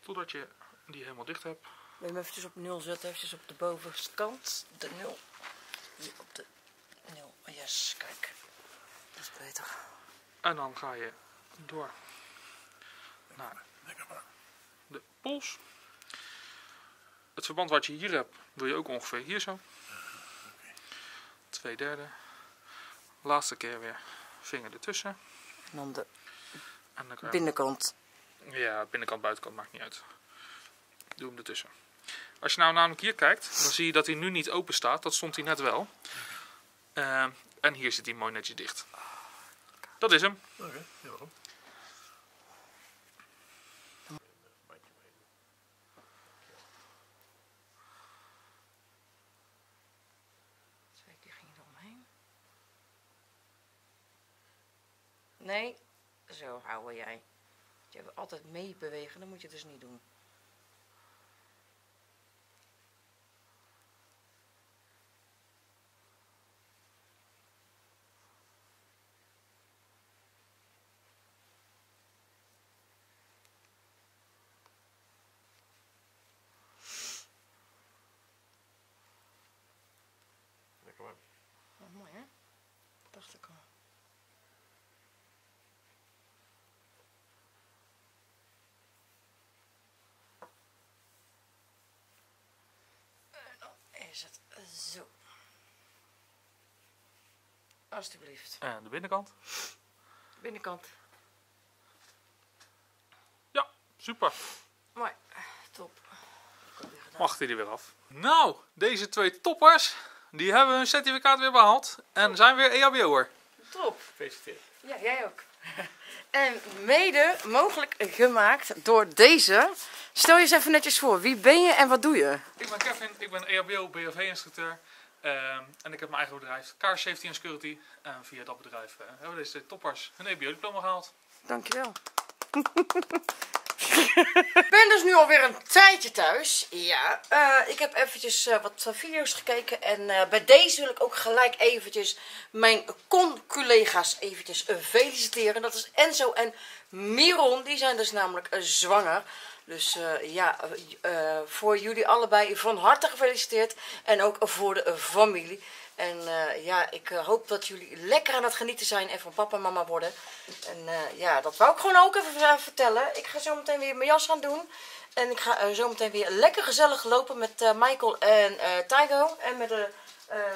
Speaker 1: Totdat je die helemaal dicht hebt.
Speaker 2: Wil je hem eventjes op nul zetten? Eventjes op de bovenste kant. De nul. Hier op de nul. Oh, yes, kijk. Dat is beter.
Speaker 1: En dan ga je door naar de pols. Het verband wat je hier hebt, doe je ook ongeveer hier zo. Twee derde. Laatste keer weer vinger ertussen.
Speaker 2: En dan de
Speaker 1: En dan
Speaker 2: binnenkant.
Speaker 1: Ja, binnenkant, buitenkant maakt niet uit. Doe hem ertussen. Als je nou namelijk hier kijkt, dan zie je dat hij nu niet open staat. Dat stond hij net wel. Eh, en hier zit hij mooi netjes dicht. Dat is hem.
Speaker 4: Oké, ja, waarom?
Speaker 2: Twee keer ging je eromheen. Nee, zo houden jij. Je wil altijd mee bewegen, dat moet je dus niet doen. Zo. Alsjeblieft.
Speaker 1: En de binnenkant.
Speaker 2: Binnenkant.
Speaker 1: Ja, super.
Speaker 2: Mooi. Top.
Speaker 1: Mag hij er weer af. Nou, deze twee toppers, die hebben hun certificaat weer behaald. En zijn weer EHBO'er.
Speaker 2: Top.
Speaker 1: Gefeliciteerd.
Speaker 2: Ja, jij ook. En mede mogelijk gemaakt door deze. Stel je eens even netjes voor. Wie ben je en wat doe je?
Speaker 1: Ik ben Kevin, ik ben EHBO BHV-instructeur. Ehm, en ik heb mijn eigen bedrijf, Car Safety and Security. En via dat bedrijf eh, hebben deze toppers hun EHBO-diploma gehaald.
Speaker 2: Dankjewel. Ik ben dus nu alweer een tijdje thuis. Ja, eh, ik heb eventjes eh, wat video's gekeken. En eh, bij deze wil ik ook gelijk eventjes mijn con-collega's eventjes eh, feliciteren. Dat is Enzo en Miron. Die zijn dus namelijk eh, zwanger. Dus eh, ja, eh, eh, voor jullie allebei van harte gefeliciteerd. En ook voor de eh, familie. En eh, ja, ik eh, hoop dat jullie lekker aan het genieten zijn en van papa en mama worden. En eh, ja, dat wou ik gewoon ook even vertellen. Ik ga zo meteen weer mijn jas gaan doen. En ik ga zo meteen weer lekker gezellig lopen met Michael en Tygo. En met de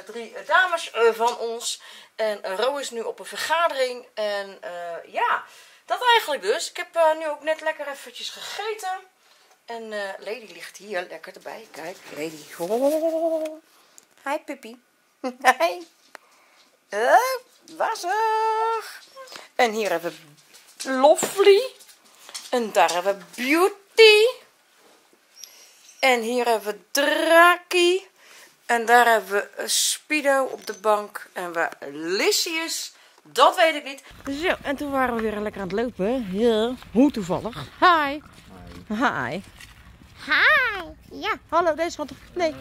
Speaker 2: drie dames van ons. En Ro is nu op een vergadering. En ja, dat eigenlijk dus. Ik heb nu ook net lekker eventjes gegeten. En Lady ligt hier lekker erbij. Kijk, Lady. Hi, Pippi. Hi. Uh, wazig. En hier hebben we Lovely. En daar hebben we Beauty. En hier hebben we Draki. En daar hebben we eh, Spido op de bank. En waar Lysius, dat weet ik niet. Zo, en toen waren we weer lekker aan het lopen. Ja, hoe toevallig. Hi. Hi. Hi. Ja, hallo, deze kant. Nee,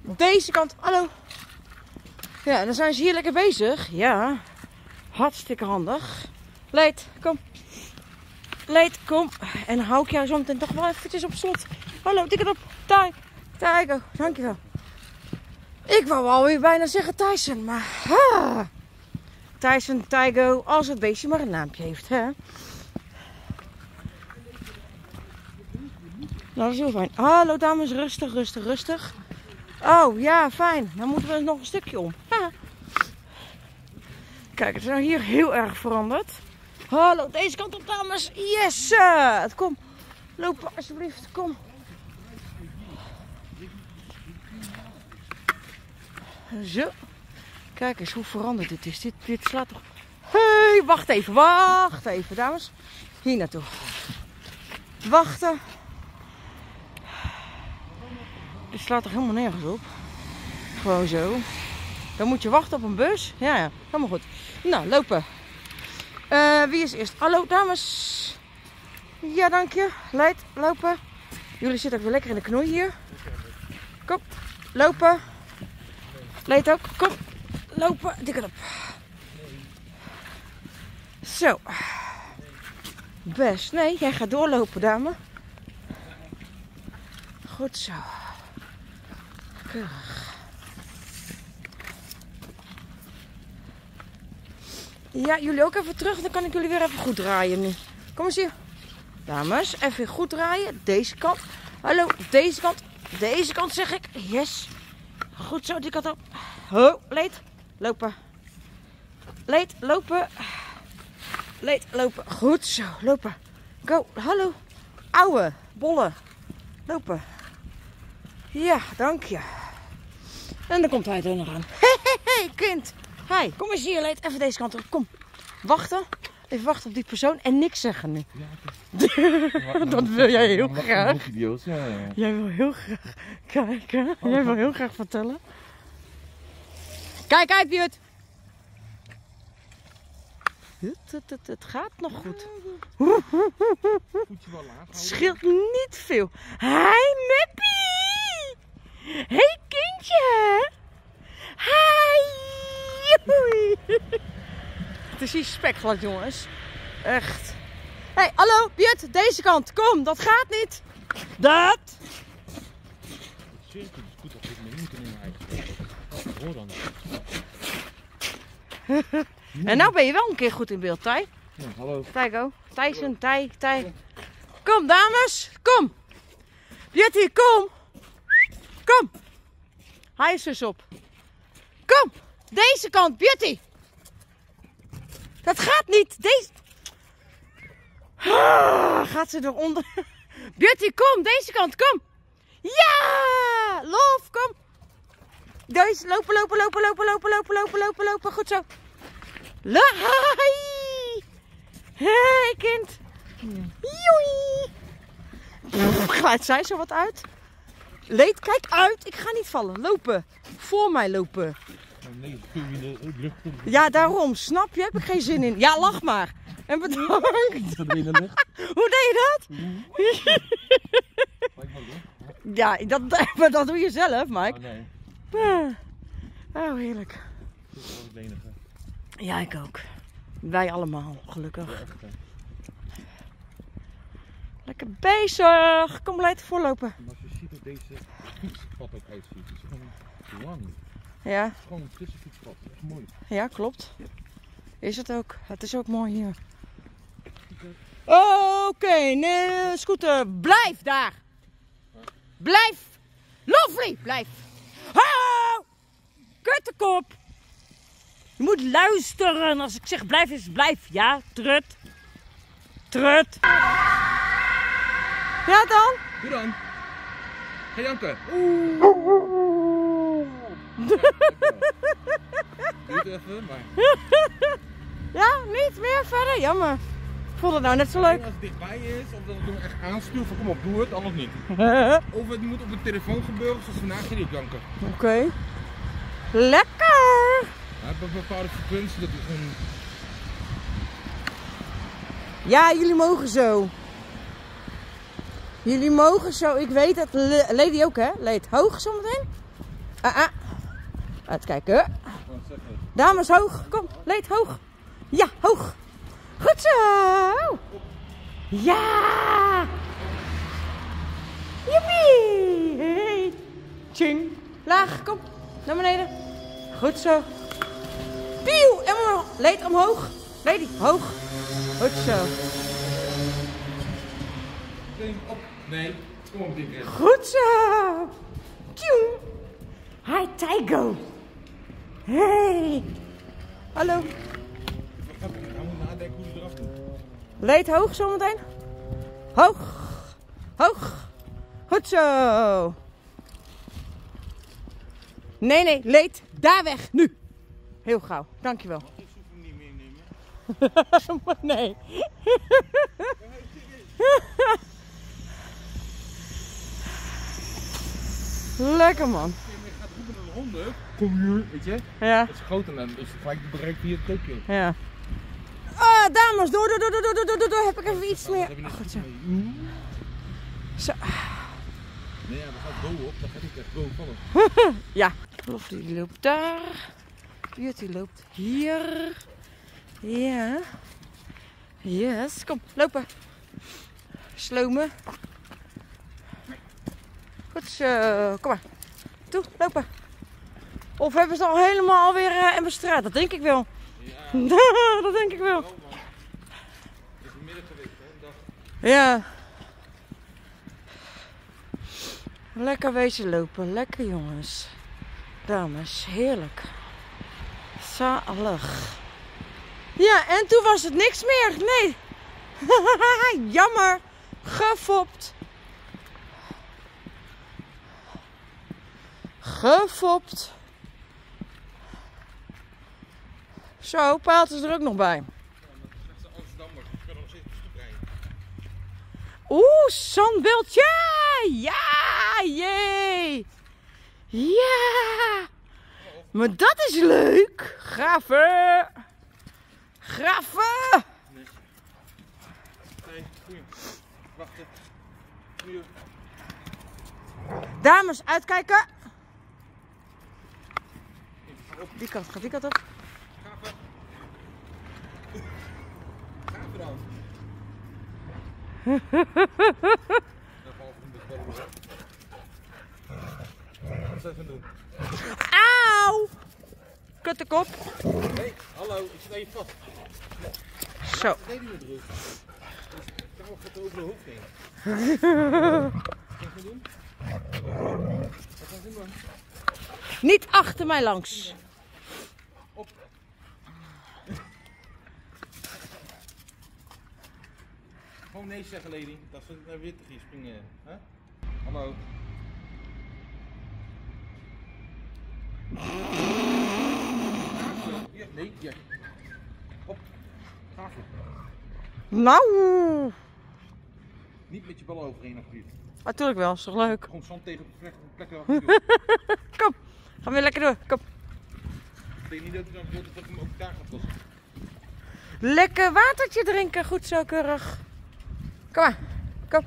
Speaker 2: deze kant. Hallo. Ja, dan zijn ze hier lekker bezig. Ja, hartstikke handig. Leid, kom. Leid, kom. En hou ik jou zo meteen toch wel eventjes op slot. Hallo, tik het op. Ty. Tygo, dankjewel. Ik wou alweer bijna zeggen Tyson, maar... ah. Tyson, Tygo, als het beestje maar een naampje heeft, hè. Nou, dat is heel fijn. Hallo dames, rustig, rustig, rustig. Oh, ja, fijn. Dan moeten we nog een stukje om. Kijk, het is nou hier heel erg veranderd. Hallo, deze kant op dames. Yes! Kom, loop alsjeblieft, kom. Zo. Kijk eens hoe veranderd dit is. Dit, dit slaat toch... Hey, wacht even, wacht even dames. Hier naartoe. Wachten. Dit slaat toch helemaal nergens op. Gewoon zo. Dan moet je wachten op een bus. Ja, ja. Helemaal goed. Nou, lopen. Eh, wie is eerst? Hallo, dames. Ja, dank je. Leid, lopen. Jullie zitten ook weer lekker in de knoei hier. Kom, lopen. Leid ook. Kom, lopen. Dikker op. Zo. Best. Nee, jij gaat doorlopen, dame. Goed zo. Ja, jullie ook even terug. Dan kan ik jullie weer even goed draaien nu. Kom eens hier. Dames, even goed draaien. Deze kant. Hallo, deze kant. Deze kant zeg ik. Yes. Goed zo, die kant op. Ho, leed. Lopen. Leed, lopen. Leed, lopen. Goed zo, lopen. Go, hallo. Ouwe, bolle. Lopen. Ja, dank je. En dan komt hij er nog aan. Hé, hé, hé, kind. Hi, kom eens hier, Leed. Even deze kant op. Kom. Wachten. Even wachten op die persoon en niks zeggen nu. Dat wil jij heel graag.
Speaker 7: Video's, ja, ja.
Speaker 2: Jij wil heel graag kijken. Jij wil heel graag vertellen. Kijk uit, Bjut. Het, het, het, het gaat nog goed. Het scheelt niet veel. Hi, Meppie. Hey, kindje. Hi. Het is hier spekglad, jongens. Echt. hey, hallo, Bjut. Deze kant. Kom, dat gaat niet. Dat.
Speaker 7: Cirkel is goed op dit moment in mijn eigen. Hoor dan.
Speaker 2: En nou ben je wel een keer goed in beeld, Ty.
Speaker 7: Ja, hallo.
Speaker 2: Tygo. Tyson, Ty, Ty. Kom, dames. Kom. Jetty, kom. Kom.
Speaker 8: Hij is dus op. Kom, deze kant, Beauty. Dat gaat niet. Deze. Ah, gaat ze eronder? Beauty, kom, deze kant, kom. Ja! Lof, kom. Deze, lopen, lopen, lopen, lopen, lopen, lopen, lopen, lopen, lopen. Goed zo. Laai! Hey, kind. Joei! Glijdt zij zo wat uit? Leed, kijk uit. Ik ga niet vallen. Lopen. Voor mij lopen.
Speaker 7: Nee, de lucht
Speaker 8: Ja, daarom. Snap je? Heb ik geen zin in. Ja, lach maar. En bedankt. Hoe deed je dat? Ja, dat, maar dat doe je zelf, Mike.
Speaker 7: Oh nee,
Speaker 8: Ah. Oh, heerlijk. Ja, ik ook. Wij allemaal, gelukkig. Lekker bezig. Kom, leid voorlopen.
Speaker 7: Maar als je ziet hoe deze fietspad ook uitziet, het is gewoon lang. Het
Speaker 8: Ja,
Speaker 7: is gewoon een tussenfietspad. Dat is mooi.
Speaker 8: ja, klopt. Is het ook. Het is ook mooi hier. Oké, nee, scooter, blijf daar. Blijf. Lovely, blijf. Ho! Kuttekop. Je moet luisteren. Als ik zeg blijf, is het blijf. Ja, trut. Trut. Ja dan?
Speaker 7: Doe dan. Ga janken. Even, maar
Speaker 8: Ja, niet meer verder. Jammer. Ik vond het nou net zo leuk.
Speaker 7: als het dichtbij is, of dat het echt aanstuurt van kom op, doe het, anders niet. Of het moet op de telefoon gebeuren, zoals vandaag ik janken.
Speaker 8: Oké. Lekker.
Speaker 7: Heeft een bepaalde frequentie, dat is een...
Speaker 8: Ja, jullie mogen zo. Jullie mogen zo. Ik weet. Le- Lady ook, hè? Leed hoog zometeen. Ah, ah. Uitkijken. Dames, hoog. Kom, leed hoog. Ja, hoog. Goed zo. Ja. Joepie. Hey. Tjing. Laag, kom. Naar beneden. Goed zo. Pieuw. En leed omhoog. Lady, hoog. Goed zo.
Speaker 7: Op. Nee, dikke.
Speaker 8: Goed zo. Tjoeng. Hi, Tygo. Hey. Hallo.
Speaker 7: Hij moet nadenken hoe ze eraf doen.
Speaker 8: Leed hoog zometeen. Hoog. Hoog. Goed zo. Nee, nee, leed daar weg. Nu. Heel gauw. Dankjewel.
Speaker 7: Ik hoef hem niet meenemen.
Speaker 8: Maar nee. Lekker man.
Speaker 7: Je gaat roepen naar de honden. Kom hier, weet je.
Speaker 8: Ja,
Speaker 7: Dat is groot en dan het gelijk bereikt via het teken.
Speaker 8: ja. Ah, dames, door, door, door, door, door, door, door, door. Heb ik even iets meer.
Speaker 7: heb je
Speaker 8: Oh, goed zo. Zo.
Speaker 7: Nee, ja, dat gaat boven op. Dat gaat niet echt boven vallen.
Speaker 8: Ja. Lofty die loopt daar. Beauty loopt hier. Ja. Yes. Kom, lopen. Slomen. Zo. Kom maar. Toe, lopen. Of hebben ze al helemaal alweer uh, in straat? Dat denk ik wel. dat denk ik wel.
Speaker 7: Hè.
Speaker 8: Ja. Lekker wezen lopen. Lekker jongens. Dames, heerlijk. Zalig. Ja, en toen was het niks meer. Nee. Jammer. Gefopt. gefopt. Zo, paalt is er ook nog bij. Oeh, zandbeeldje! Ja, jee! Ja! Maar dat is leuk! Graven! Graven!
Speaker 7: Nee, goeie. Wacht even.
Speaker 8: Dames, uitkijken! op die kant, gaat die kant op.
Speaker 7: Gaven. Gaven dan. Dat even doen.
Speaker 8: Auw! Kutte
Speaker 7: kop. Hey, hallo, ik snij je vast.
Speaker 8: Zo.
Speaker 7: Nee, die druk. Daarom gaat over de hoofd heen. Wat gaan doen? Wat gaan doen?
Speaker 2: Niet achter mij langs.
Speaker 7: Gewoon nee zeggen, lady. Dat ze naar witte hier springen. Hè? Hallo. Hier, nee, hier. Op. Ga voor.
Speaker 2: Nou,
Speaker 7: Niet met je ballen overheen, alsjeblieft.
Speaker 2: natuurlijk wel, is toch leuk.
Speaker 7: Gewoon zand tegen de plek, plek
Speaker 2: Kom, gaan we lekker door. Kom.
Speaker 7: Ik denk niet dat hij dan wilt dat ik hem ook daar gaat.
Speaker 2: Lekker watertje drinken, goed zo keurig. Kom maar, kom.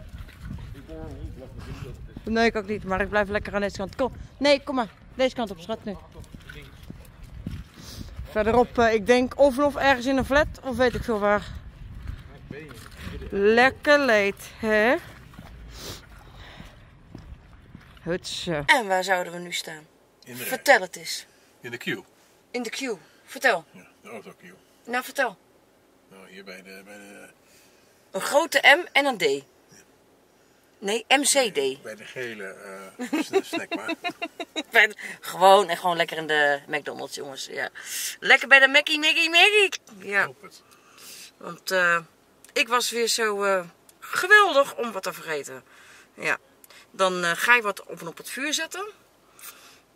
Speaker 7: Ik hoor een hond.
Speaker 2: Nee, ik ook niet, maar ik blijf lekker aan deze kant. Kom, nee, kom maar. Deze kant op, schat nu. Verderop, eh, ik denk of nog ergens in een flat, of weet ik veel waar. Lekker leed, hè? Hutse. En waar zouden we nu staan?
Speaker 4: In de,
Speaker 2: Vertel het eens.
Speaker 4: in de queue.
Speaker 2: In de queue. Vertel.
Speaker 4: Ja, de autoqueue.
Speaker 2: Nou, vertel.
Speaker 4: Nou, hier bij de, bij de,
Speaker 2: Een grote M en een D. Nee, MCD.
Speaker 4: bij de gele snackbar.
Speaker 2: De- Gewoon en gewoon lekker in de McDonald's, jongens. Ja. Lekker bij de Mackie, Mackie, Mackie. Ja,
Speaker 4: het.
Speaker 2: want eh, ik was weer zo eh, geweldig om wat te vergeten. Ja. Dan ga je wat op en op het vuur zetten.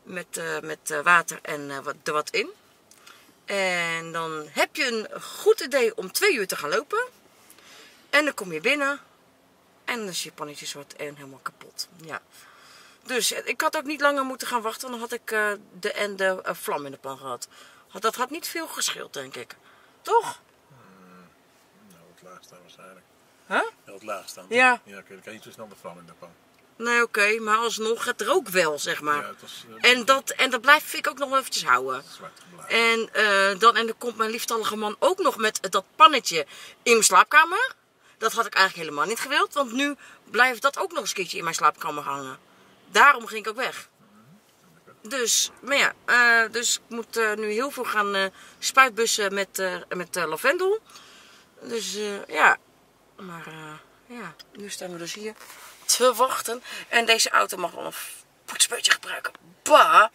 Speaker 2: Met, eh, met eh, water en eh, wat, er wat in. En dan heb je een goed idee om twee uur te gaan lopen. En dan kom je binnen. En dan is je pannetje zwart en helemaal kapot. Ja. Dus ik had ook niet langer moeten gaan wachten. Dan had ik de en de vlam in de pan gehad. Had- Dat had niet veel gescheeld, denk ik. Toch?
Speaker 4: Nou, het laag staan waarschijnlijk.
Speaker 2: Huh?
Speaker 4: Het laag staan.
Speaker 2: Ja.
Speaker 4: Ja, dan kan je niet zo snel de vlam in de pan.
Speaker 2: Nee, oké. maar alsnog, het rookt wel, zeg maar.
Speaker 4: Ja, eh,
Speaker 2: En dat, en dat blijf ik ook nog wel eventjes houden. En, eh, dan, en dan komt mijn lieftallige man ook nog met dat pannetje in mijn slaapkamer. Dat had ik eigenlijk helemaal niet gewild. Want nu blijft dat ook nog eens een keertje in mijn slaapkamer hangen. Daarom ging ik ook weg. Dus, maar ja, eh, dus ik moet nu heel veel gaan spuitbussen met, met lavendel. Dus ja, maar ja, nu staan we dus hier te wachten. En deze auto mag wel een poetspeutje gebruiken. Bah,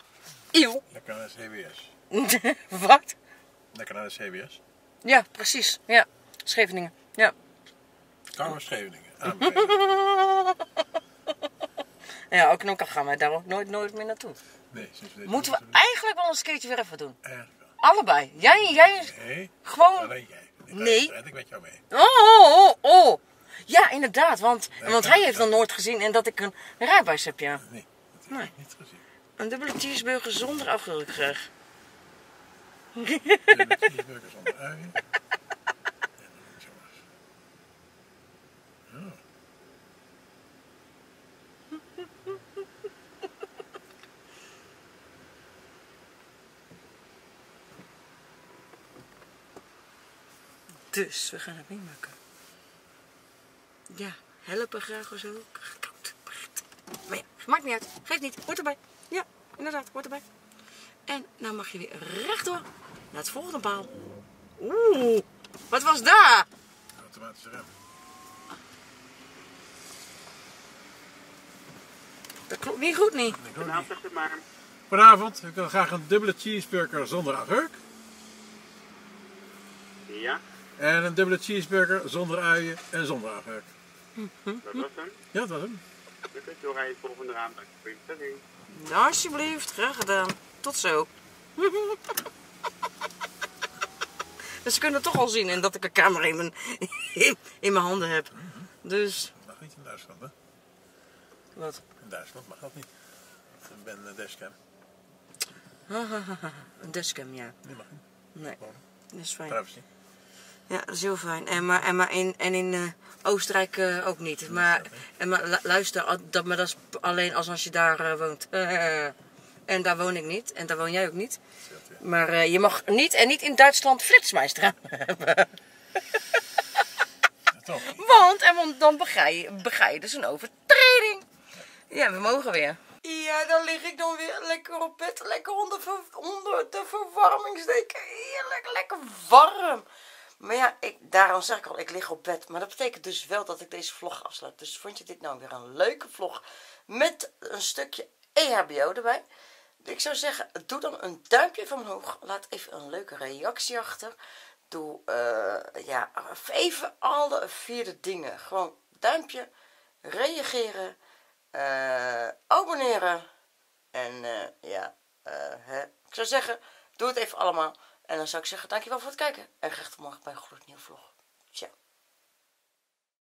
Speaker 2: eeuw.
Speaker 4: Lekker naar de CBS.
Speaker 2: Wat?
Speaker 4: Lekker naar de CBS.
Speaker 2: Ja, precies. Ja, Scheveningen. Ja.
Speaker 4: Koude Scheveningen. Aanbeveling.
Speaker 2: Ja, ook nog gaan wij daar ook nooit, nooit meer naartoe.
Speaker 4: Nee,
Speaker 2: Moeten we eigenlijk wel eens een keertje weer even doen.
Speaker 4: Erg wel.
Speaker 2: Allebei. Jij, jij,
Speaker 4: Nee,
Speaker 2: gewoon...
Speaker 4: alleen jij. Ik
Speaker 2: Nee.
Speaker 4: ik met jou mee.
Speaker 2: Oh, oh, oh, oh. Ja, inderdaad. Want, want hij heeft nog nooit gezien en dat ik een rijbewijs heb, ja.
Speaker 4: Nee, dat heb
Speaker 2: Nee.
Speaker 4: ik niet gezien.
Speaker 2: Een dubbele cheeseburger zonder augurk graag.
Speaker 4: En de cheeseburger zonder dan anders. Ja.
Speaker 2: Dus, we gaan het meemaken. Ja, helpen graag of zo. Koud. Maar ja, maakt niet uit. Geeft niet. Hoort erbij. Ja, inderdaad, hoort erbij. En nou mag je weer rechtdoor naar het volgende paal. Oeh, wat was daar?
Speaker 4: Automatische rem.
Speaker 2: Dat klopt niet goed niet.
Speaker 4: Ik ook niet. Vanavond, ik wil graag een dubbele cheeseburger zonder agurk.
Speaker 9: Ja,
Speaker 4: En een dubbele cheeseburger zonder uien en zonder agurk.
Speaker 9: Dat was hem.
Speaker 4: Ja, dat was hem.
Speaker 9: Dan kunt u nog het volgende raam bij de bestelling.
Speaker 2: Nou, alsjeblieft, graag gedaan. Tot zo. dus ze kunnen toch al zien en dat ik een camera in mijn, in mijn handen heb. Dus,
Speaker 4: Dat mag niet in Duitsland, hè?
Speaker 2: wat?
Speaker 4: In Duitsland mag dat niet. Ik ben uh, dashcam.
Speaker 2: Een dashcam, ja.
Speaker 4: Nee, mag niet.
Speaker 2: Nee, dat is fijn.
Speaker 4: Privacy.
Speaker 2: Ja, dat is heel fijn. En, maar, en, maar in, en in eh, Oostenrijk eh, ook niet. Maar, en maar lu- luister, dat, maar dat is alleen als, als je daar eh, woont. en daar woon ik niet. En daar woon jij ook niet. Maar eh, je mag niet en niet in Duitsland flitsmeister hebben.
Speaker 4: Ja, toch?
Speaker 2: Want, en want dan bega je, bega je dus een overtreding. Ja, we mogen weer. Ja, dan lig ik dan weer lekker op bed. Lekker onder, ver- onder de verwarmingsdeken. Heerlijk, lekker warm. Maar ja, ik, daarom zeg ik al, ik lig op bed. Maar dat betekent dus wel dat ik deze vlog afsluit. Dus vond je dit nou weer een leuke vlog met een stukje EHBO erbij? ik zou zeggen, doe dan een duimpje van omhoog. Laat even een leuke reactie achter. Doe, eh, ja, even alle vierde dingen. Gewoon duimpje, reageren, eh, abonneren. En eh, ja, hè. ik zou zeggen, doe het even allemaal. En dan zou ik zeggen, dankjewel voor het kijken. En graag morgen bij een gloednieuwe vlog. Ciao.